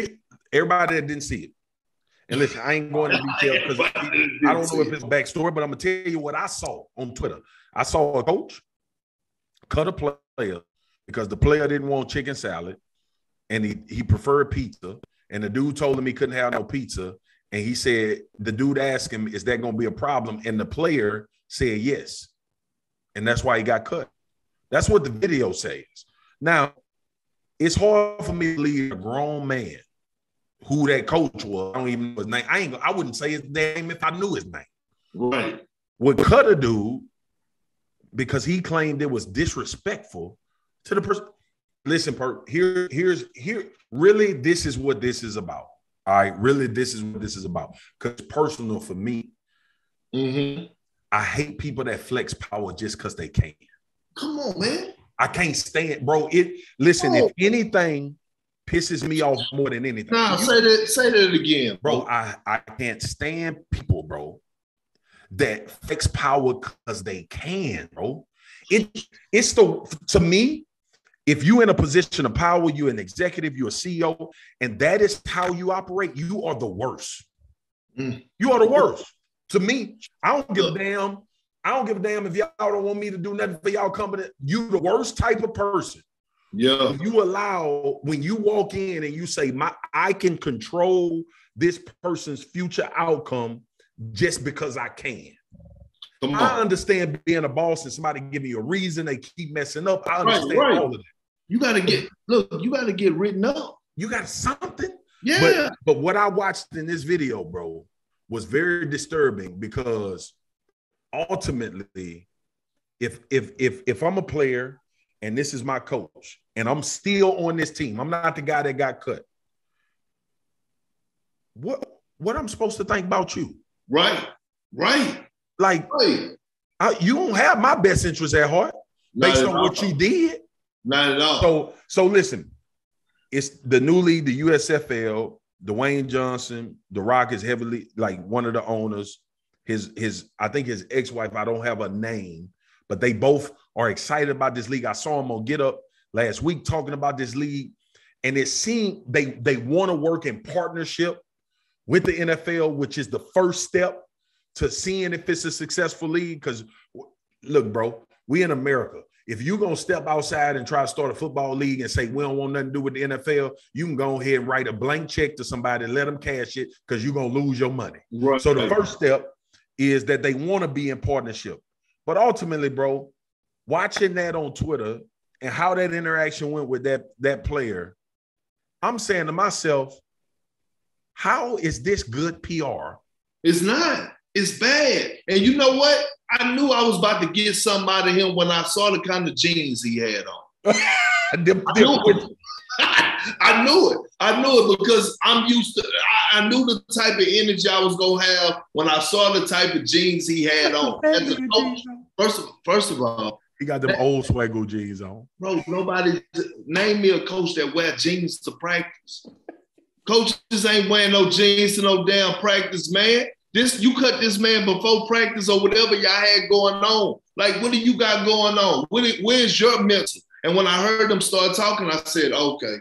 Speaker 1: everybody that didn't see it. And listen, I ain't going into detail because I don't know if it's backstory, but I'm gonna tell you what I saw on Twitter. I saw a coach cut a player because the player didn't want chicken salad and he, he preferred pizza. And the dude told him he couldn't have no pizza. And he said, the dude asked him, Is that gonna be a problem? And the player said yes. And that's why he got cut. That's what the video says. Now, it's hard for me to leave a grown man who that coach was. I don't even know his name. I ain't. I wouldn't say his name if I knew his name.
Speaker 2: Right.
Speaker 1: Would cut a dude because he claimed it was disrespectful to the person. Listen, per, here, here's here. Really, this is what this is about. All right, really, this is what this is about. Because personal for me,
Speaker 2: mm-hmm.
Speaker 1: I hate people that flex power just because they can.
Speaker 2: Come on, man.
Speaker 1: I can't stand, bro. It listen, oh. if anything pisses me off more than anything.
Speaker 2: Nah, say that, say that again,
Speaker 1: bro. bro. I, I can't stand people, bro, that flex power because they can, bro. It it's the to me, if you're in a position of power, you're an executive, you're a CEO, and that is how you operate, you are the worst. Mm. You are the worst. To me, I don't give a damn I don't give a damn if y'all don't want me to do nothing for y'all company. You the worst type of person.
Speaker 2: Yeah.
Speaker 1: you allow when you walk in and you say, "My, I can control this person's future outcome just because I can." I understand being a boss and somebody give me a reason they keep messing up. I understand right, right. all of that.
Speaker 2: You got to get look. You got to get written up.
Speaker 1: You got something.
Speaker 2: Yeah.
Speaker 1: But, but what I watched in this video, bro, was very disturbing because ultimately, if if if if I'm a player and this is my coach and I'm still on this team, I'm not the guy that got cut. What what I'm supposed to think about you?
Speaker 2: Right, right.
Speaker 1: Like right. I, you don't have my best interest at heart based on what you did.
Speaker 2: Not at all.
Speaker 1: So so listen, it's the new league, the USFL. Dwayne Johnson, The Rock is heavily like one of the owners his his I think his ex-wife, I don't have a name, but they both are excited about this league. I saw him on Get Up last week talking about this league, and it seemed they they want to work in partnership with the NFL, which is the first step to seeing if it's a successful league. Because look, bro, we in America. If you're gonna step outside and try to start a football league and say we don't want nothing to do with the NFL, you can go ahead and write a blank check to somebody and let them cash it because you're gonna lose your money. Right. So the first step is that they want to be in partnership. But ultimately, bro, watching that on Twitter and how that interaction went with that that player, I'm saying to myself, how is this good PR
Speaker 2: It's not. It's bad. And you know what? I knew I was about to get something out of him when I saw the kind of jeans he had on. <laughs> I, knew <laughs> I knew it. I knew it because I'm used to. I, I, knew the type of energy I was gonna have when I saw the type of jeans he had on. Coach, first, of, first of all,
Speaker 1: he got them old swaggle jeans on.
Speaker 2: Bro, nobody name me a coach that wear jeans to practice. Coaches ain't wearing no jeans to no damn practice, man. This you cut this man before practice or whatever y'all had going on. Like, what do you got going on? What, where's your mental? And when I heard them start talking, I said, okay,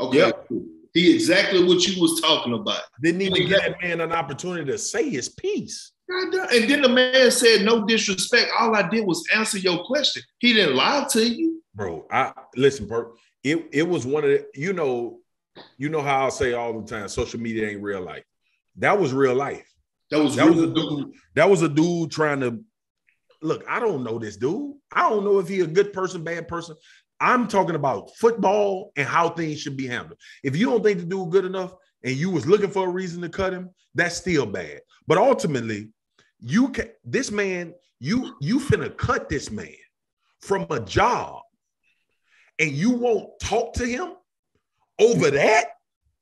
Speaker 2: okay. Yep. He exactly what you was talking about.
Speaker 1: Didn't even give that man an opportunity to say his piece.
Speaker 2: And then the man said, no disrespect. All I did was answer your question. He didn't lie to you.
Speaker 1: Bro, I listen, bro. It it was one of the, you know, you know how I say all the time, social media ain't real life. That was real life.
Speaker 2: That was
Speaker 1: that was a dude. That was a dude trying to look. I don't know this dude. I don't know if he a good person, bad person. I'm talking about football and how things should be handled. If you don't think the dude good enough and you was looking for a reason to cut him, that's still bad. But ultimately, you can this man, you you finna cut this man from a job and you won't talk to him over that?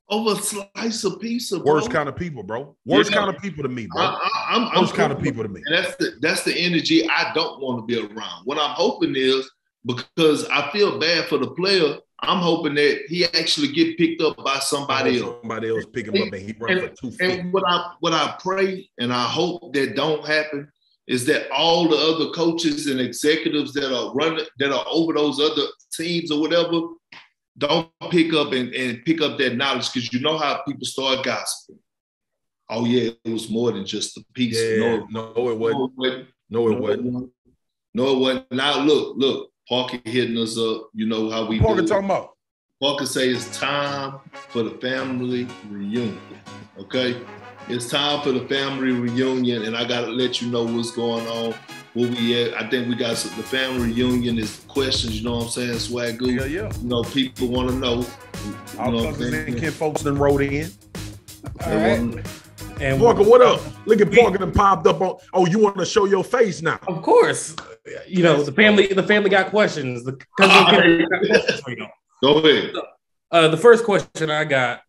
Speaker 2: Over slice of pizza.
Speaker 1: Bro. Worst kind of people, bro. Worst yeah. kind of people to me, bro. I, am Worst I'm kind of people to me.
Speaker 2: And that's the that's the energy I don't want to be around. What I'm hoping is because I feel bad for the player. I'm hoping that he actually get picked up by somebody else.
Speaker 1: Somebody else pick him up and he run and, for two feet.
Speaker 2: And what I what I pray and I hope that don't happen is that all the other coaches and executives that are running that are over those other teams or whatever don't pick up and, and pick up that knowledge because you know how people start gossiping. Oh yeah, it was more than just a piece.
Speaker 1: Yeah, no, no, it wasn't. No, it wasn't.
Speaker 2: No, it wasn't. Now look, look, Parker hitting us up. You know how we
Speaker 1: Parker talking about.
Speaker 2: Parker say it's time for the family reunion. Okay, it's time for the family reunion, and I gotta let you know what's going on where we at. I think we got some, the family reunion is questions, you know what I'm saying, Swagu.
Speaker 1: Yeah, yeah.
Speaker 2: You know, people want to know.
Speaker 1: Our know cousins and kin folks then wrote in.
Speaker 5: All right.
Speaker 1: And Parker, what up? Look at Parker and popped up on. Oh, you want to show your face now?
Speaker 5: Of course. You know the family. The family got questions. The cousin got questions
Speaker 2: for you. Go ahead.
Speaker 5: Uh, the first question I got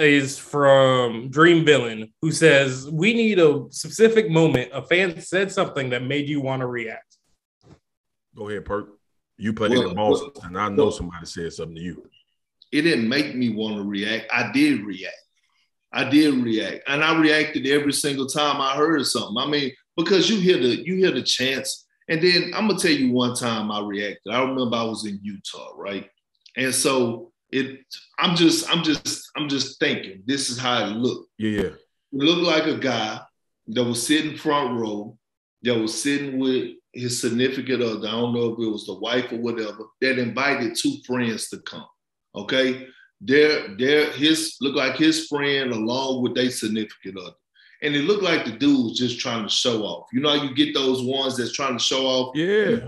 Speaker 5: is from Dream Villain, who says, We need a specific moment. A fan said something that made you want to react.
Speaker 1: Go ahead, Perk. You played well, in the Boston, well, and I know well, somebody said something to you.
Speaker 2: It didn't make me want to react. I did react. I did react. And I reacted every single time I heard something. I mean, because you hear the you hear the chants. And then I'm gonna tell you one time I reacted. I remember I was in Utah, right? And so it I'm just I'm just I'm just thinking this is how it looked.
Speaker 1: Yeah, yeah. It
Speaker 2: looked like a guy that was sitting front row, that was sitting with his significant other. I don't know if it was the wife or whatever, that invited two friends to come. Okay. There, there, his looked like his friend along with their significant other. And it looked like the dude was just trying to show off. You know, you get those ones that's trying to show off.
Speaker 1: Yeah.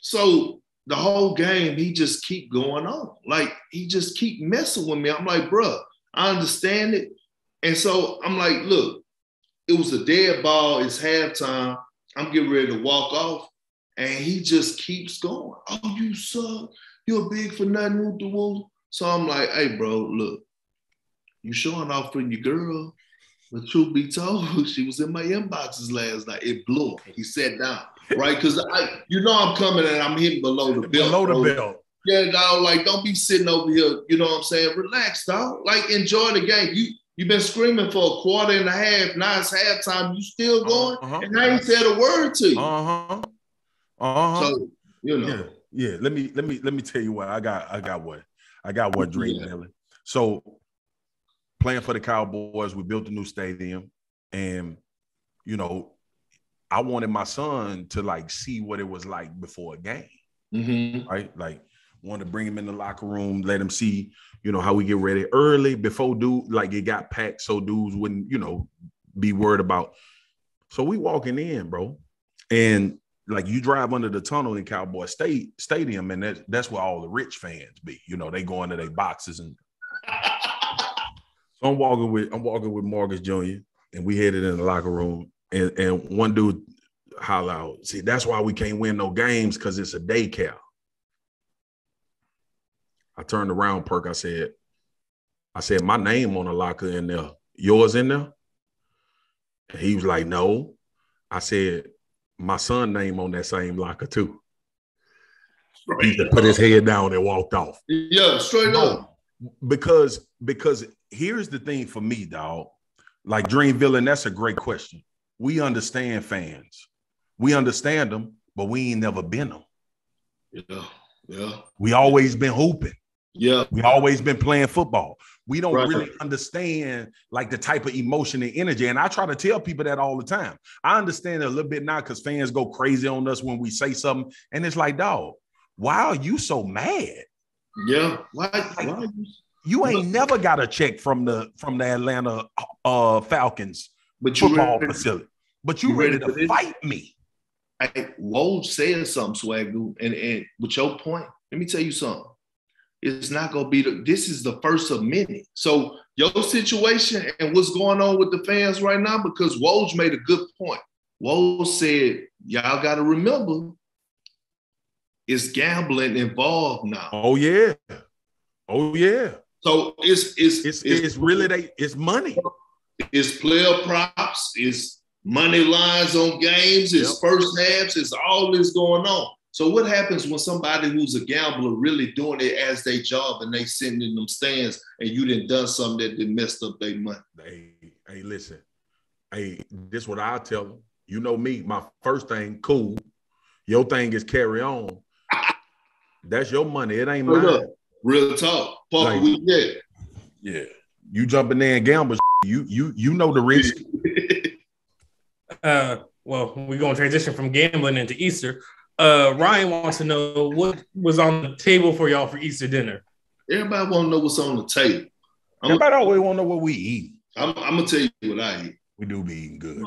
Speaker 2: So the whole game, he just keep going on. Like he just keep messing with me. I'm like, bro, I understand it. And so I'm like, look, it was a dead ball. It's halftime. I'm getting ready to walk off. And he just keeps going. Oh, you suck. You're big for nothing. Woot the woo. So I'm like, hey, bro, look, you showing off for your girl. But truth be told, <laughs> she was in my inboxes last night. It blew him. He sat down, right? Because I, you know, I'm coming and I'm hitting below the belt.
Speaker 1: Below the belt.
Speaker 2: Yeah, dog. Like, don't be sitting over here. You know what I'm saying? Relax, dog. Like, enjoy the game. You you've been screaming for a quarter and a half. Now it's halftime. You still going? Uh-huh. And I ain't said a word to you.
Speaker 1: Uh huh. Uh huh.
Speaker 2: So you know.
Speaker 1: Yeah. Yeah. Let me let me let me tell you what I got. I got what I got. What dream, yeah. So playing for the Cowboys. We built a new stadium, and you know, I wanted my son to like see what it was like before a game,
Speaker 2: mm-hmm.
Speaker 1: right? Like, wanted to bring him in the locker room, let him see, you know, how we get ready early before dude like it got packed, so dudes wouldn't, you know, be worried about. So we walking in, bro, and like you drive under the tunnel in Cowboy State Stadium, and that's that's where all the rich fans be. You know, they go into their boxes and So I'm walking with I'm walking with Marcus Jr. and we headed in the locker room, and, and one dude holler out, see, that's why we can't win no games because it's a day daycare. I turned around, Perk. I said, I said, my name on the locker in there. Yours in there? And he was like, no. I said, my son name on that same locker too. He just put his head down and walked off.
Speaker 2: Yeah, straight up.
Speaker 1: Because because here's the thing for me, dog. Like Dream Villain, that's a great question. We understand fans. We understand them, but we ain't never been them.
Speaker 2: Yeah, yeah.
Speaker 1: We always been hooping.
Speaker 2: Yeah.
Speaker 1: We always been playing football. We don't right. really understand like the type of emotion and energy. And I try to tell people that all the time. I understand a little bit now because fans go crazy on us when we say something. And it's like, dog, why are you so mad?
Speaker 2: Yeah. Why,
Speaker 1: like, why you ain't never got a check from the from the Atlanta uh, Falcons but football ready, facility. But you, you ready, ready to fight me.
Speaker 2: I, Woj said something, Swagu, and, and with your point, let me tell you something. It's not gonna be the, this is the first of many. So your situation and what's going on with the fans right now, because Woj made a good point. Woj said, y'all gotta remember it's gambling involved now.
Speaker 1: Oh yeah. Oh yeah.
Speaker 2: So it's it's
Speaker 1: it's, it's, it's really they it's money.
Speaker 2: It's player props, it's money lines on games, it's yep. first halves, it's all this going on. So what happens when somebody who's a gambler really doing it as their job and they sitting in them stands and you didn't done something that did messed up their money?
Speaker 1: Hey, hey, listen. Hey, this what I tell them. You know me, my first thing, cool. Your thing is carry on. <laughs> That's your money. It ain't mine. Up.
Speaker 2: Real talk. Parker, like, we
Speaker 1: dead. Yeah. You jumping there and gamble, you you you know the risk. <laughs>
Speaker 5: uh well, we're gonna transition from gambling into Easter. Uh, Ryan wants to know what was on the table for y'all for Easter dinner.
Speaker 2: Everybody want to know what's on the table.
Speaker 1: I'm Everybody a, always want to know what we eat.
Speaker 2: I'm, I'm, gonna tell you what I eat.
Speaker 1: We do be eating good.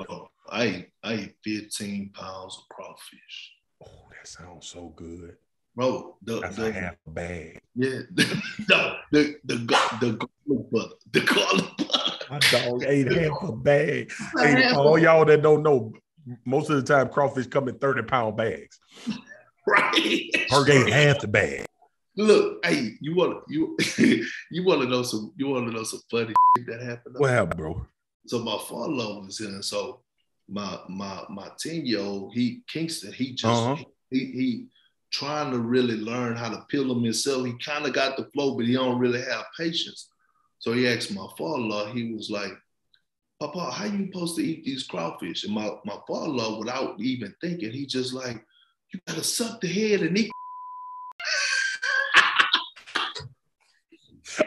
Speaker 2: I eat, I eat 15 pounds of crawfish.
Speaker 1: Oh, that sounds so good.
Speaker 2: Bro,
Speaker 1: the, That's
Speaker 2: the,
Speaker 1: a half a bag.
Speaker 2: Yeah, <laughs> no, the the the, the garlic butter, the garlic butter.
Speaker 1: My dog ate half a bag. <laughs> Hey, all y'all that don't know, most of the time crawfish come in 30 pound bags.
Speaker 2: Right.
Speaker 1: Her ate <laughs> half the bag.
Speaker 2: Look, hey, you want you you want to know some you want to know some funny that happened?
Speaker 1: What happened, bro?
Speaker 2: So my father was in, so my my my ten year old he Kingston he just uh-huh. he he trying to really learn how to peel them himself. He kind of got the flow, but he don't really have patience. So he asked my father-law He was like, Papa, how you supposed to eat these crawfish? And my, my father, without even thinking, he just like, you gotta suck the head and eat.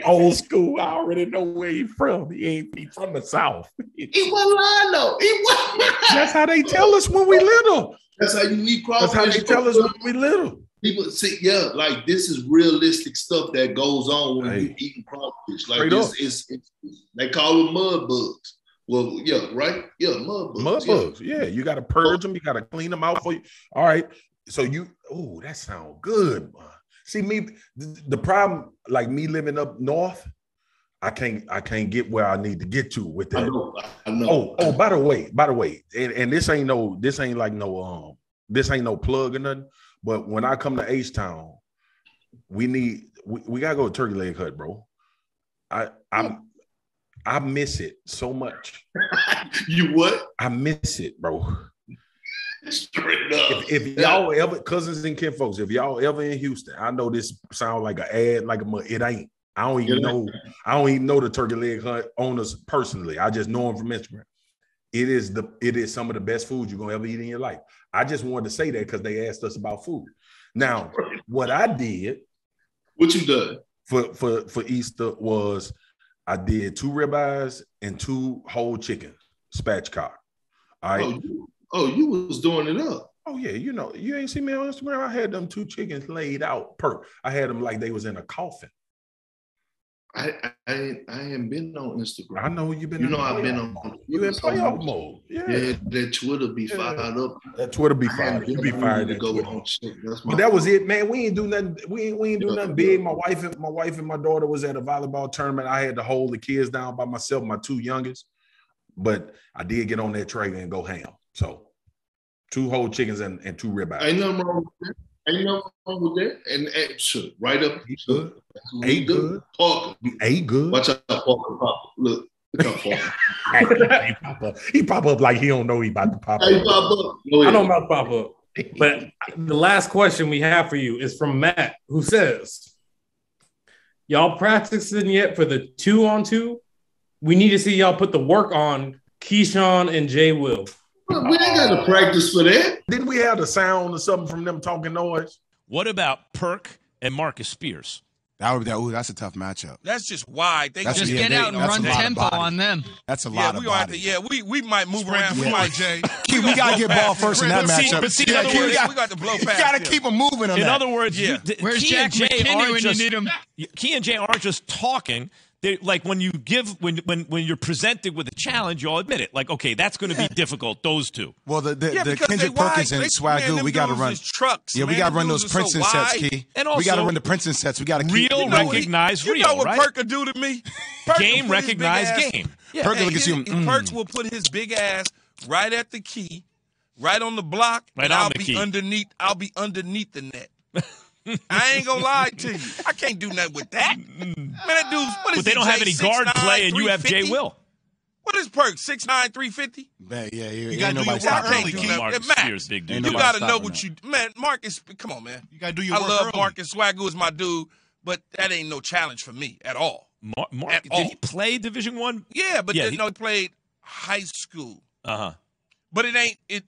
Speaker 1: Old school. I already know where he from. He ain't he from the South.
Speaker 2: he wasn't lying though. He wasn't
Speaker 1: That's how they tell us when we little.
Speaker 2: That's how you eat crawfish.
Speaker 1: That's how they tell us when we little.
Speaker 2: People see, yeah, like this is realistic stuff that goes on when hey. you eating crawfish. Like this, it's, it's, they call them mud bugs. Well, yeah, right? Yeah, mud bugs.
Speaker 1: Mud bugs. Yeah, you got to purge them. You got to clean them out for you. All right. So you, oh, that sounds good. Man. See me, the, problem, like me living up north, I can't, I can't get where I need to get to with that. I know, I know. Oh, oh, by the way, by the way, and, and this ain't no, this ain't like no, um, this ain't no plug or nothing. But when I come to H Town, we need, we, we gotta go to Turkey Leg Hut, bro. I, I'm, I miss it so much. <laughs>
Speaker 2: you what?
Speaker 1: I miss it, bro. <laughs>
Speaker 2: Straight up.
Speaker 1: If, if y'all ever cousins and kin folks, if y'all ever in Houston, I know this sounds like an ad, like a it ain't. I don't even know. I don't even know the Turkey Leg Hut owners personally. I just know them from Instagram. It is the it is some of the best food you're gonna ever eat in your life. I just wanted to say that because they asked us about food. Now, what I did,
Speaker 2: what you done
Speaker 1: for for for Easter was I did two ribeyes and two whole chicken spatchcock. All right.
Speaker 2: Oh oh, you was doing it up.
Speaker 1: Oh yeah, you know, you ain't see me on Instagram. I had them two chickens laid out per. I had them like they was in a coffin.
Speaker 2: I I I ain't been on Instagram.
Speaker 1: I know you've been.
Speaker 2: You know I've been on. Mode.
Speaker 1: You in playoff mode. Yeah.
Speaker 2: yeah, that Twitter be yeah. fired up.
Speaker 1: That Twitter be fired. You be fired. To go on but that was it, man. We ain't do nothing. We ain't we ain't do nothing big. My wife and my wife and my daughter was at a volleyball tournament. I had to hold the kids down by myself. My two youngest. but I did get on that tray and go ham. So two whole chickens and, and two ribeyes.
Speaker 2: Ain't nothing wrong with that. Ain't nothing wrong with that. And, and sure, right up.
Speaker 1: He good.
Speaker 2: He
Speaker 1: Ain't
Speaker 2: good.
Speaker 1: good.
Speaker 2: Parker.
Speaker 1: Ain't good.
Speaker 2: Watch out, Parker. Papa. Look. Look how Parker.
Speaker 1: he, pop up. he pop up like he don't know he about to pop
Speaker 2: Hey,
Speaker 1: up.
Speaker 2: Papa. Go
Speaker 5: I
Speaker 2: ahead.
Speaker 5: know about to pop up. But the last question we have for you is from Matt, who says, Y'all practicing yet for the two on two? We need to see y'all put the work on Keyshawn and Jay Will.
Speaker 2: We ain't got to practice for that.
Speaker 1: Didn't we have the sound or something from them talking noise?
Speaker 6: What about Perk and Marcus Spears?
Speaker 7: That would be that. Ooh, that's a tough matchup.
Speaker 8: That's just wide. They
Speaker 7: That's
Speaker 9: Just
Speaker 7: yeah,
Speaker 9: get
Speaker 7: they-
Speaker 9: out and run
Speaker 7: a lot of
Speaker 9: tempo on them.
Speaker 7: That's a
Speaker 8: yeah,
Speaker 7: lot
Speaker 8: we
Speaker 7: of
Speaker 8: gonna have to. Yeah, we we might move around. We might, Jay.
Speaker 7: Key, we gotta get ball first in that
Speaker 6: But see-
Speaker 7: matchup.
Speaker 6: but see, in other words,
Speaker 7: we got-
Speaker 8: we got to blow
Speaker 7: you
Speaker 8: past.
Speaker 7: gotta
Speaker 8: them.
Speaker 7: keep them moving on
Speaker 6: In
Speaker 7: that.
Speaker 6: other words,
Speaker 8: Yeah.
Speaker 6: you, d-
Speaker 9: Where's
Speaker 6: Key
Speaker 9: Jack
Speaker 6: and Jay
Speaker 9: McKinney
Speaker 6: aren't
Speaker 9: when
Speaker 6: just,
Speaker 9: you need him?
Speaker 6: Key and Jay aren't just talking. They like when you give when when when you're presented with a challenge, you'll admit it. Like, okay, that's going to be difficult. Those two.
Speaker 7: Well, the the,
Speaker 8: Yeah,
Speaker 7: the
Speaker 8: because
Speaker 7: Kendrick
Speaker 8: they.
Speaker 7: Perkins and
Speaker 8: They- Swagu,
Speaker 7: we gotta run.
Speaker 8: trucks,
Speaker 7: yeah, we gotta run those
Speaker 8: dudes are so
Speaker 7: Princeton sets. Key.
Speaker 6: And
Speaker 7: we gotta run the Princeton sets. We gotta keep.
Speaker 6: Real
Speaker 8: You know what he-
Speaker 6: recognize
Speaker 8: you
Speaker 6: real,
Speaker 8: know what
Speaker 6: right?
Speaker 8: Perk will do to me? Perk
Speaker 6: Game
Speaker 8: will put his big
Speaker 6: recognized
Speaker 8: ass-
Speaker 6: game.
Speaker 8: Yeah,
Speaker 7: Perk will
Speaker 8: hey,
Speaker 7: get you,
Speaker 8: he-
Speaker 7: mm.
Speaker 8: Perks will put his big ass right at the key, right on the block,
Speaker 6: Right
Speaker 8: and
Speaker 6: on
Speaker 8: I'll
Speaker 6: the
Speaker 8: be
Speaker 6: key.
Speaker 8: underneath. I'll be underneath the net. <laughs> I ain't gonna lie to you. I can't do nothing with that. Man, that dude's what is
Speaker 6: But they
Speaker 8: he,
Speaker 6: don't
Speaker 8: Jay,
Speaker 6: have any guard
Speaker 8: 6'9",
Speaker 6: play, and you have Jay
Speaker 8: 350?
Speaker 6: Will.
Speaker 8: What is Perk? 6'9", 350?
Speaker 7: Man, yeah, yeah. you,
Speaker 10: gotta
Speaker 7: ain't
Speaker 10: do
Speaker 7: nobody
Speaker 10: your
Speaker 7: stopping
Speaker 8: work
Speaker 7: him.
Speaker 8: early,
Speaker 6: Marcus
Speaker 8: Keith.
Speaker 6: Marcus
Speaker 8: Matt,
Speaker 6: Spears, big dude.
Speaker 8: You gotta know what you man, Marcus. Come on, man.
Speaker 10: You gotta do your
Speaker 8: I
Speaker 10: work
Speaker 8: love
Speaker 10: early.
Speaker 8: Marcus Swagu is my dude, but that ain't no challenge for me at all.
Speaker 6: Mar- Mar-
Speaker 8: At
Speaker 6: did
Speaker 8: all.
Speaker 6: he play Division One?
Speaker 8: Yeah, but
Speaker 6: Yeah,
Speaker 8: then,
Speaker 6: he-
Speaker 8: no, he played high school.
Speaker 6: Uh huh.
Speaker 8: But it ain't it.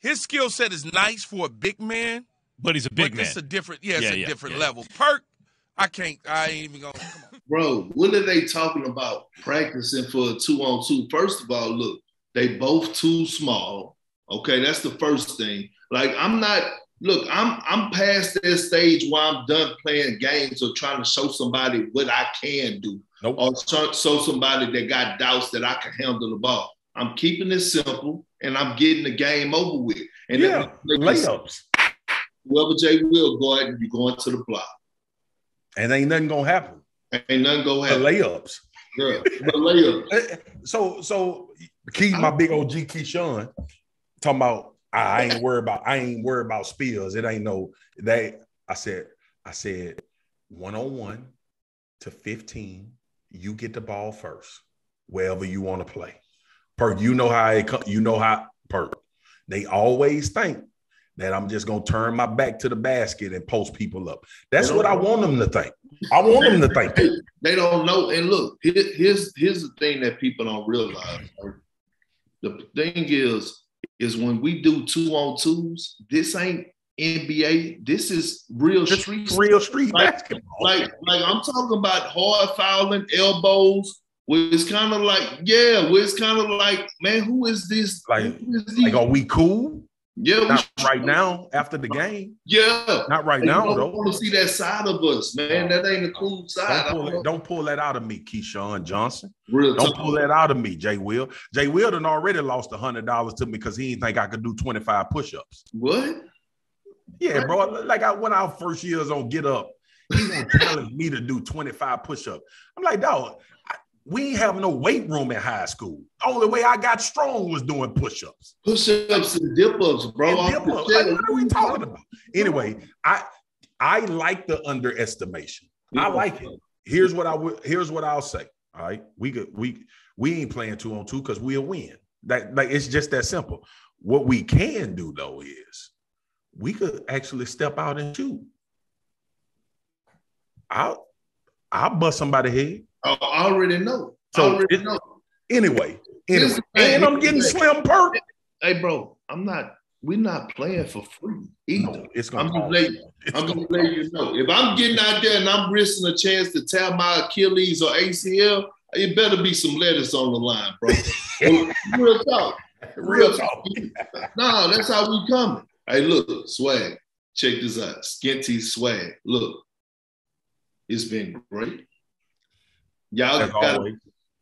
Speaker 8: His skill set is nice for a big man,
Speaker 6: But he's a big
Speaker 8: but
Speaker 6: man.
Speaker 8: it's a different. Yeah, it's
Speaker 6: Yeah,
Speaker 8: a
Speaker 6: yeah,
Speaker 8: different
Speaker 6: yeah.
Speaker 8: level. Perk, I can't. I ain't even gonna. Come on.
Speaker 2: Bro, what are they talking about practicing for a two on two? First of all, look, they both too small. Okay, that's the first thing. Like, I'm not. Look, I'm I'm past that stage where I'm done playing games or trying to show somebody what I can do,
Speaker 1: Nope.
Speaker 2: or show, show somebody that got doubts that I can handle the ball. I'm keeping it simple and I'm getting the game over with. And
Speaker 1: yeah,
Speaker 2: then-
Speaker 1: layups.
Speaker 2: Whoever Jay will go ahead and you're going to the block.
Speaker 1: And ain't nothing gonna happen.
Speaker 2: Ain't nothing
Speaker 1: gonna
Speaker 2: happen.
Speaker 1: layups.
Speaker 2: Yeah, the layup.
Speaker 1: Eh, <laughs> So so Key, my big OG Keyshawn, talking about I ain't worried about I ain't worried about spills. It ain't no they I said, I said one on one to 15, you get the ball first, wherever you want to play. Perk, you know how it you know how perk. They always think that I'm just gonna turn my back to the basket and post people up. That's what I want them to think. I want them to think. that. <laughs>
Speaker 2: They don't know. And look, here's here's the thing that people don't realize. The thing is, is when we do two on twos, this ain't NBA. This is real street.
Speaker 1: real street
Speaker 2: Like-
Speaker 1: basketball.
Speaker 2: Like, like I'm talking about hard fouling, elbows. Where it's kind of like, yeah, where it's kind of like, man, who is this?
Speaker 1: Like-
Speaker 2: who is
Speaker 1: like, are we cool?
Speaker 2: Yeah,
Speaker 1: Not right now after the game.
Speaker 2: Yeah,
Speaker 1: Not right
Speaker 2: And
Speaker 1: now,
Speaker 2: don't
Speaker 1: though.
Speaker 2: want to see that side of us, man. That ain't a cool side.
Speaker 1: Don't pull, it,
Speaker 2: don't-
Speaker 1: pull that out of me, Keyshawn Johnson.
Speaker 2: Real
Speaker 1: Don't pull that out of me, Jay Will. Jay Will done already lost hundred dollars to me because he didn't think I could do 25 push-ups.
Speaker 2: What?
Speaker 1: Yeah, bro. Like I when our first years on Get Up, he gonna <laughs> challenge me to do 25 push-ups. I'm like, dog, we ain't have no weight room in high school. Only way I got strong was doing push-ups.
Speaker 2: Push ups and dip ups, bro.
Speaker 1: Dip
Speaker 2: the
Speaker 1: up.
Speaker 2: shelf.
Speaker 1: Like, what are we talking about? Anyway, I I like the underestimation. I like it. Here's what I would. Here's what I'll say. All right, we could we we ain't playing two on two because we'll win. That like it's just that simple. What we can do though is we could actually step out and shoot. I'll I'll bust somebody head.
Speaker 2: I already know.
Speaker 1: So
Speaker 2: I already
Speaker 1: it-
Speaker 2: know.
Speaker 1: Anyway, anyway, and I'm getting slim perk.
Speaker 2: Hey, bro, I'm not. We're not playing for free either.
Speaker 1: No, it's
Speaker 2: I'm
Speaker 1: gonna
Speaker 2: just
Speaker 1: cost. It's
Speaker 2: I'm
Speaker 1: gonna
Speaker 2: letting you know. If I'm getting out there and I'm risking a chance to tear my Achilles or ACL, it better be some lettuce on the line, bro. <laughs> Real talk.
Speaker 1: Real talk.
Speaker 2: No, that's how we coming. Hey, look, swag. Check this out. Skinty swag. Look, it's been great. Y'all
Speaker 1: As
Speaker 2: got
Speaker 1: always.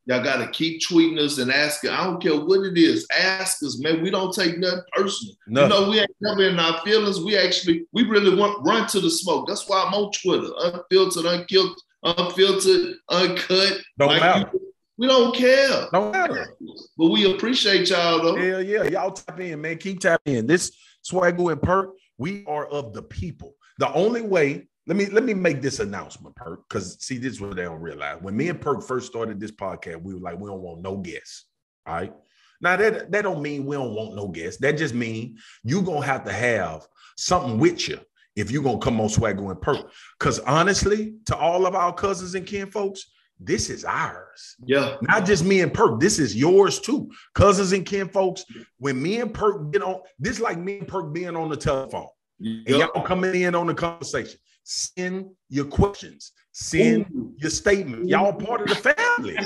Speaker 2: y'all got to keep tweeting us and asking. I don't care what it is. Ask us, man. We don't take nothing personal.
Speaker 1: Nothing.
Speaker 2: You know, we ain't never in our feelings. We actually, we really want run to the smoke. That's why I'm on Twitter. Unfiltered, unkilled, unfiltered, uncut.
Speaker 1: Don't
Speaker 2: Like
Speaker 1: matter.
Speaker 2: you- We don't care.
Speaker 1: No matter.
Speaker 2: But we appreciate y'all though.
Speaker 1: Hell yeah, y'all tap in, man. Keep tapping in. This Swagu and Perk, we are of the people. The only way, let me let me make this announcement, Perk, because see, this is what they don't realize. When me and Perk first started this podcast, we were like, we don't want no guests. All right. Now that that don't mean we don't want no guests. That just mean you gonna have to have something with you if you're gonna come on Swagu and Perk. Because honestly, to all of our cousins and kin folks, this is ours.
Speaker 2: Yeah.
Speaker 1: Not just me and Perk. This is yours too. Cousins and kin folks. When me and Perk get on, this like me and Perk being on the telephone. And y'all coming in on the conversation. Send your questions. Send
Speaker 2: Ooh.
Speaker 1: your statement. Y'all part of the family.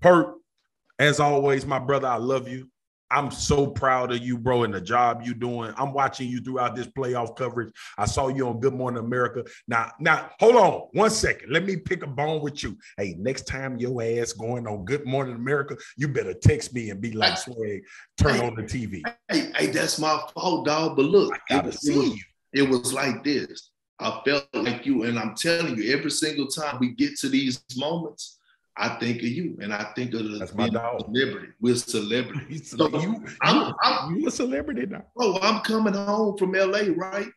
Speaker 1: Perk, as always, my brother, I love you. I'm so proud of you, bro, and the job you're doing. I'm watching you throughout this playoff coverage. I saw you on Good Morning America. Now, now, hold on one second. Let me pick a bone with you. Hey, next time your ass going on Good Morning America, you better text me and be like, "Swag, turn on the TV."
Speaker 2: Hey, hey, that's my fault, dog. But look,
Speaker 1: I gotta
Speaker 2: it,
Speaker 1: see
Speaker 2: was,
Speaker 1: you.
Speaker 2: it was like this. I felt like you, and I'm telling you, every single time we get to these moments, I think of you, and I think of the
Speaker 1: That's my dog.
Speaker 2: celebrity. We're celebrities. <laughs>
Speaker 1: So you,
Speaker 2: I'm- I'm-
Speaker 1: you a celebrity now.
Speaker 2: Oh, I'm coming home from LA, right?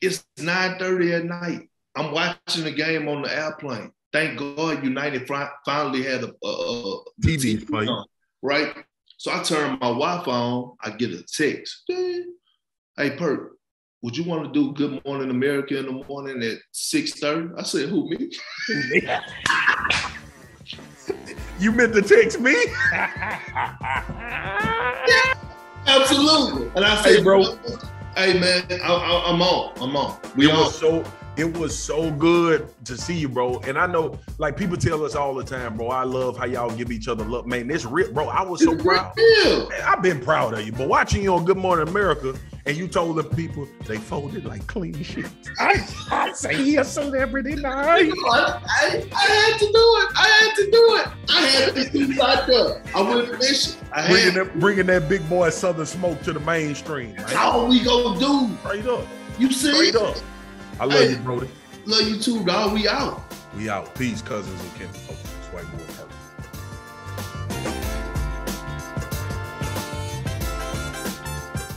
Speaker 2: It's 9:30 at night. I'm watching the game on the airplane. Thank God United finally had a, a, a
Speaker 1: TV
Speaker 2: on, right? So I turn my Wi-Fi on. I get a text. Hey, Perk, would you want to do Good Morning America in the morning at 6:30? I said, who me? <laughs>
Speaker 1: You meant to text me? <laughs>
Speaker 2: Absolutely. And I said,
Speaker 1: Hey, bro.
Speaker 2: Hey man, I, I, I'm on. I'm on. We
Speaker 1: it
Speaker 2: on.
Speaker 1: was so it was so good to see you, bro. And I know, like people tell us all the time, bro. I love how y'all give each other love, man. This real, bro. I was so proud.
Speaker 2: Yeah.
Speaker 1: Man, I've been proud of you, but watching you on Good Morning America, and you told the people they folded like clean sheets. I, I say he a celebrity now.
Speaker 2: I, I, I had to do it. I had to do it. I had to do like that. I went fishing. I
Speaker 1: Bringing
Speaker 2: had.
Speaker 1: that, bringing that big boy Southern smoke to the mainstream. Man.
Speaker 2: How we gonna do?
Speaker 1: Straight up,
Speaker 2: You see?
Speaker 1: straight up. I love
Speaker 2: Hey.
Speaker 1: you, Brody.
Speaker 2: Love you too, dog. We out.
Speaker 1: We out. Peace, cousins and kin oh, folks. Swipe more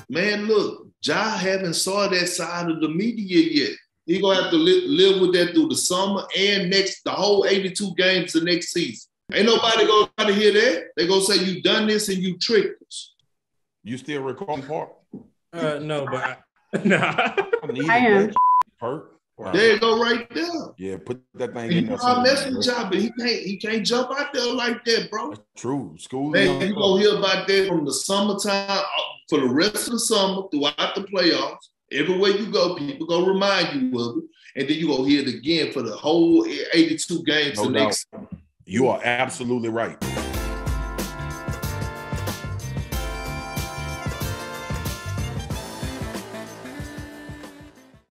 Speaker 2: Man, look, Ja haven't saw that side of the media yet. He gonna have to li- live with that through the summer and next the whole 82 games the next season. Ain't nobody gonna try to hear that. They gonna say you done this and you tricked us.
Speaker 1: You still recording part?
Speaker 5: Uh, no, but I, <laughs> nah.
Speaker 1: I need
Speaker 9: I am.
Speaker 1: that Wow.
Speaker 2: There you go, right there.
Speaker 1: Yeah, put that thing in
Speaker 2: know I mess with Ja, but he can't he can't jump out there like that, bro.
Speaker 1: That's true. School.
Speaker 2: Man, you gonna hear about that from the summertime uh, for the rest of the summer throughout the playoffs. Everywhere you go, people gonna remind you of it, and then you gonna hear it again for the whole 82 games
Speaker 1: No
Speaker 2: the
Speaker 1: doubt.
Speaker 2: next.
Speaker 1: You are absolutely right.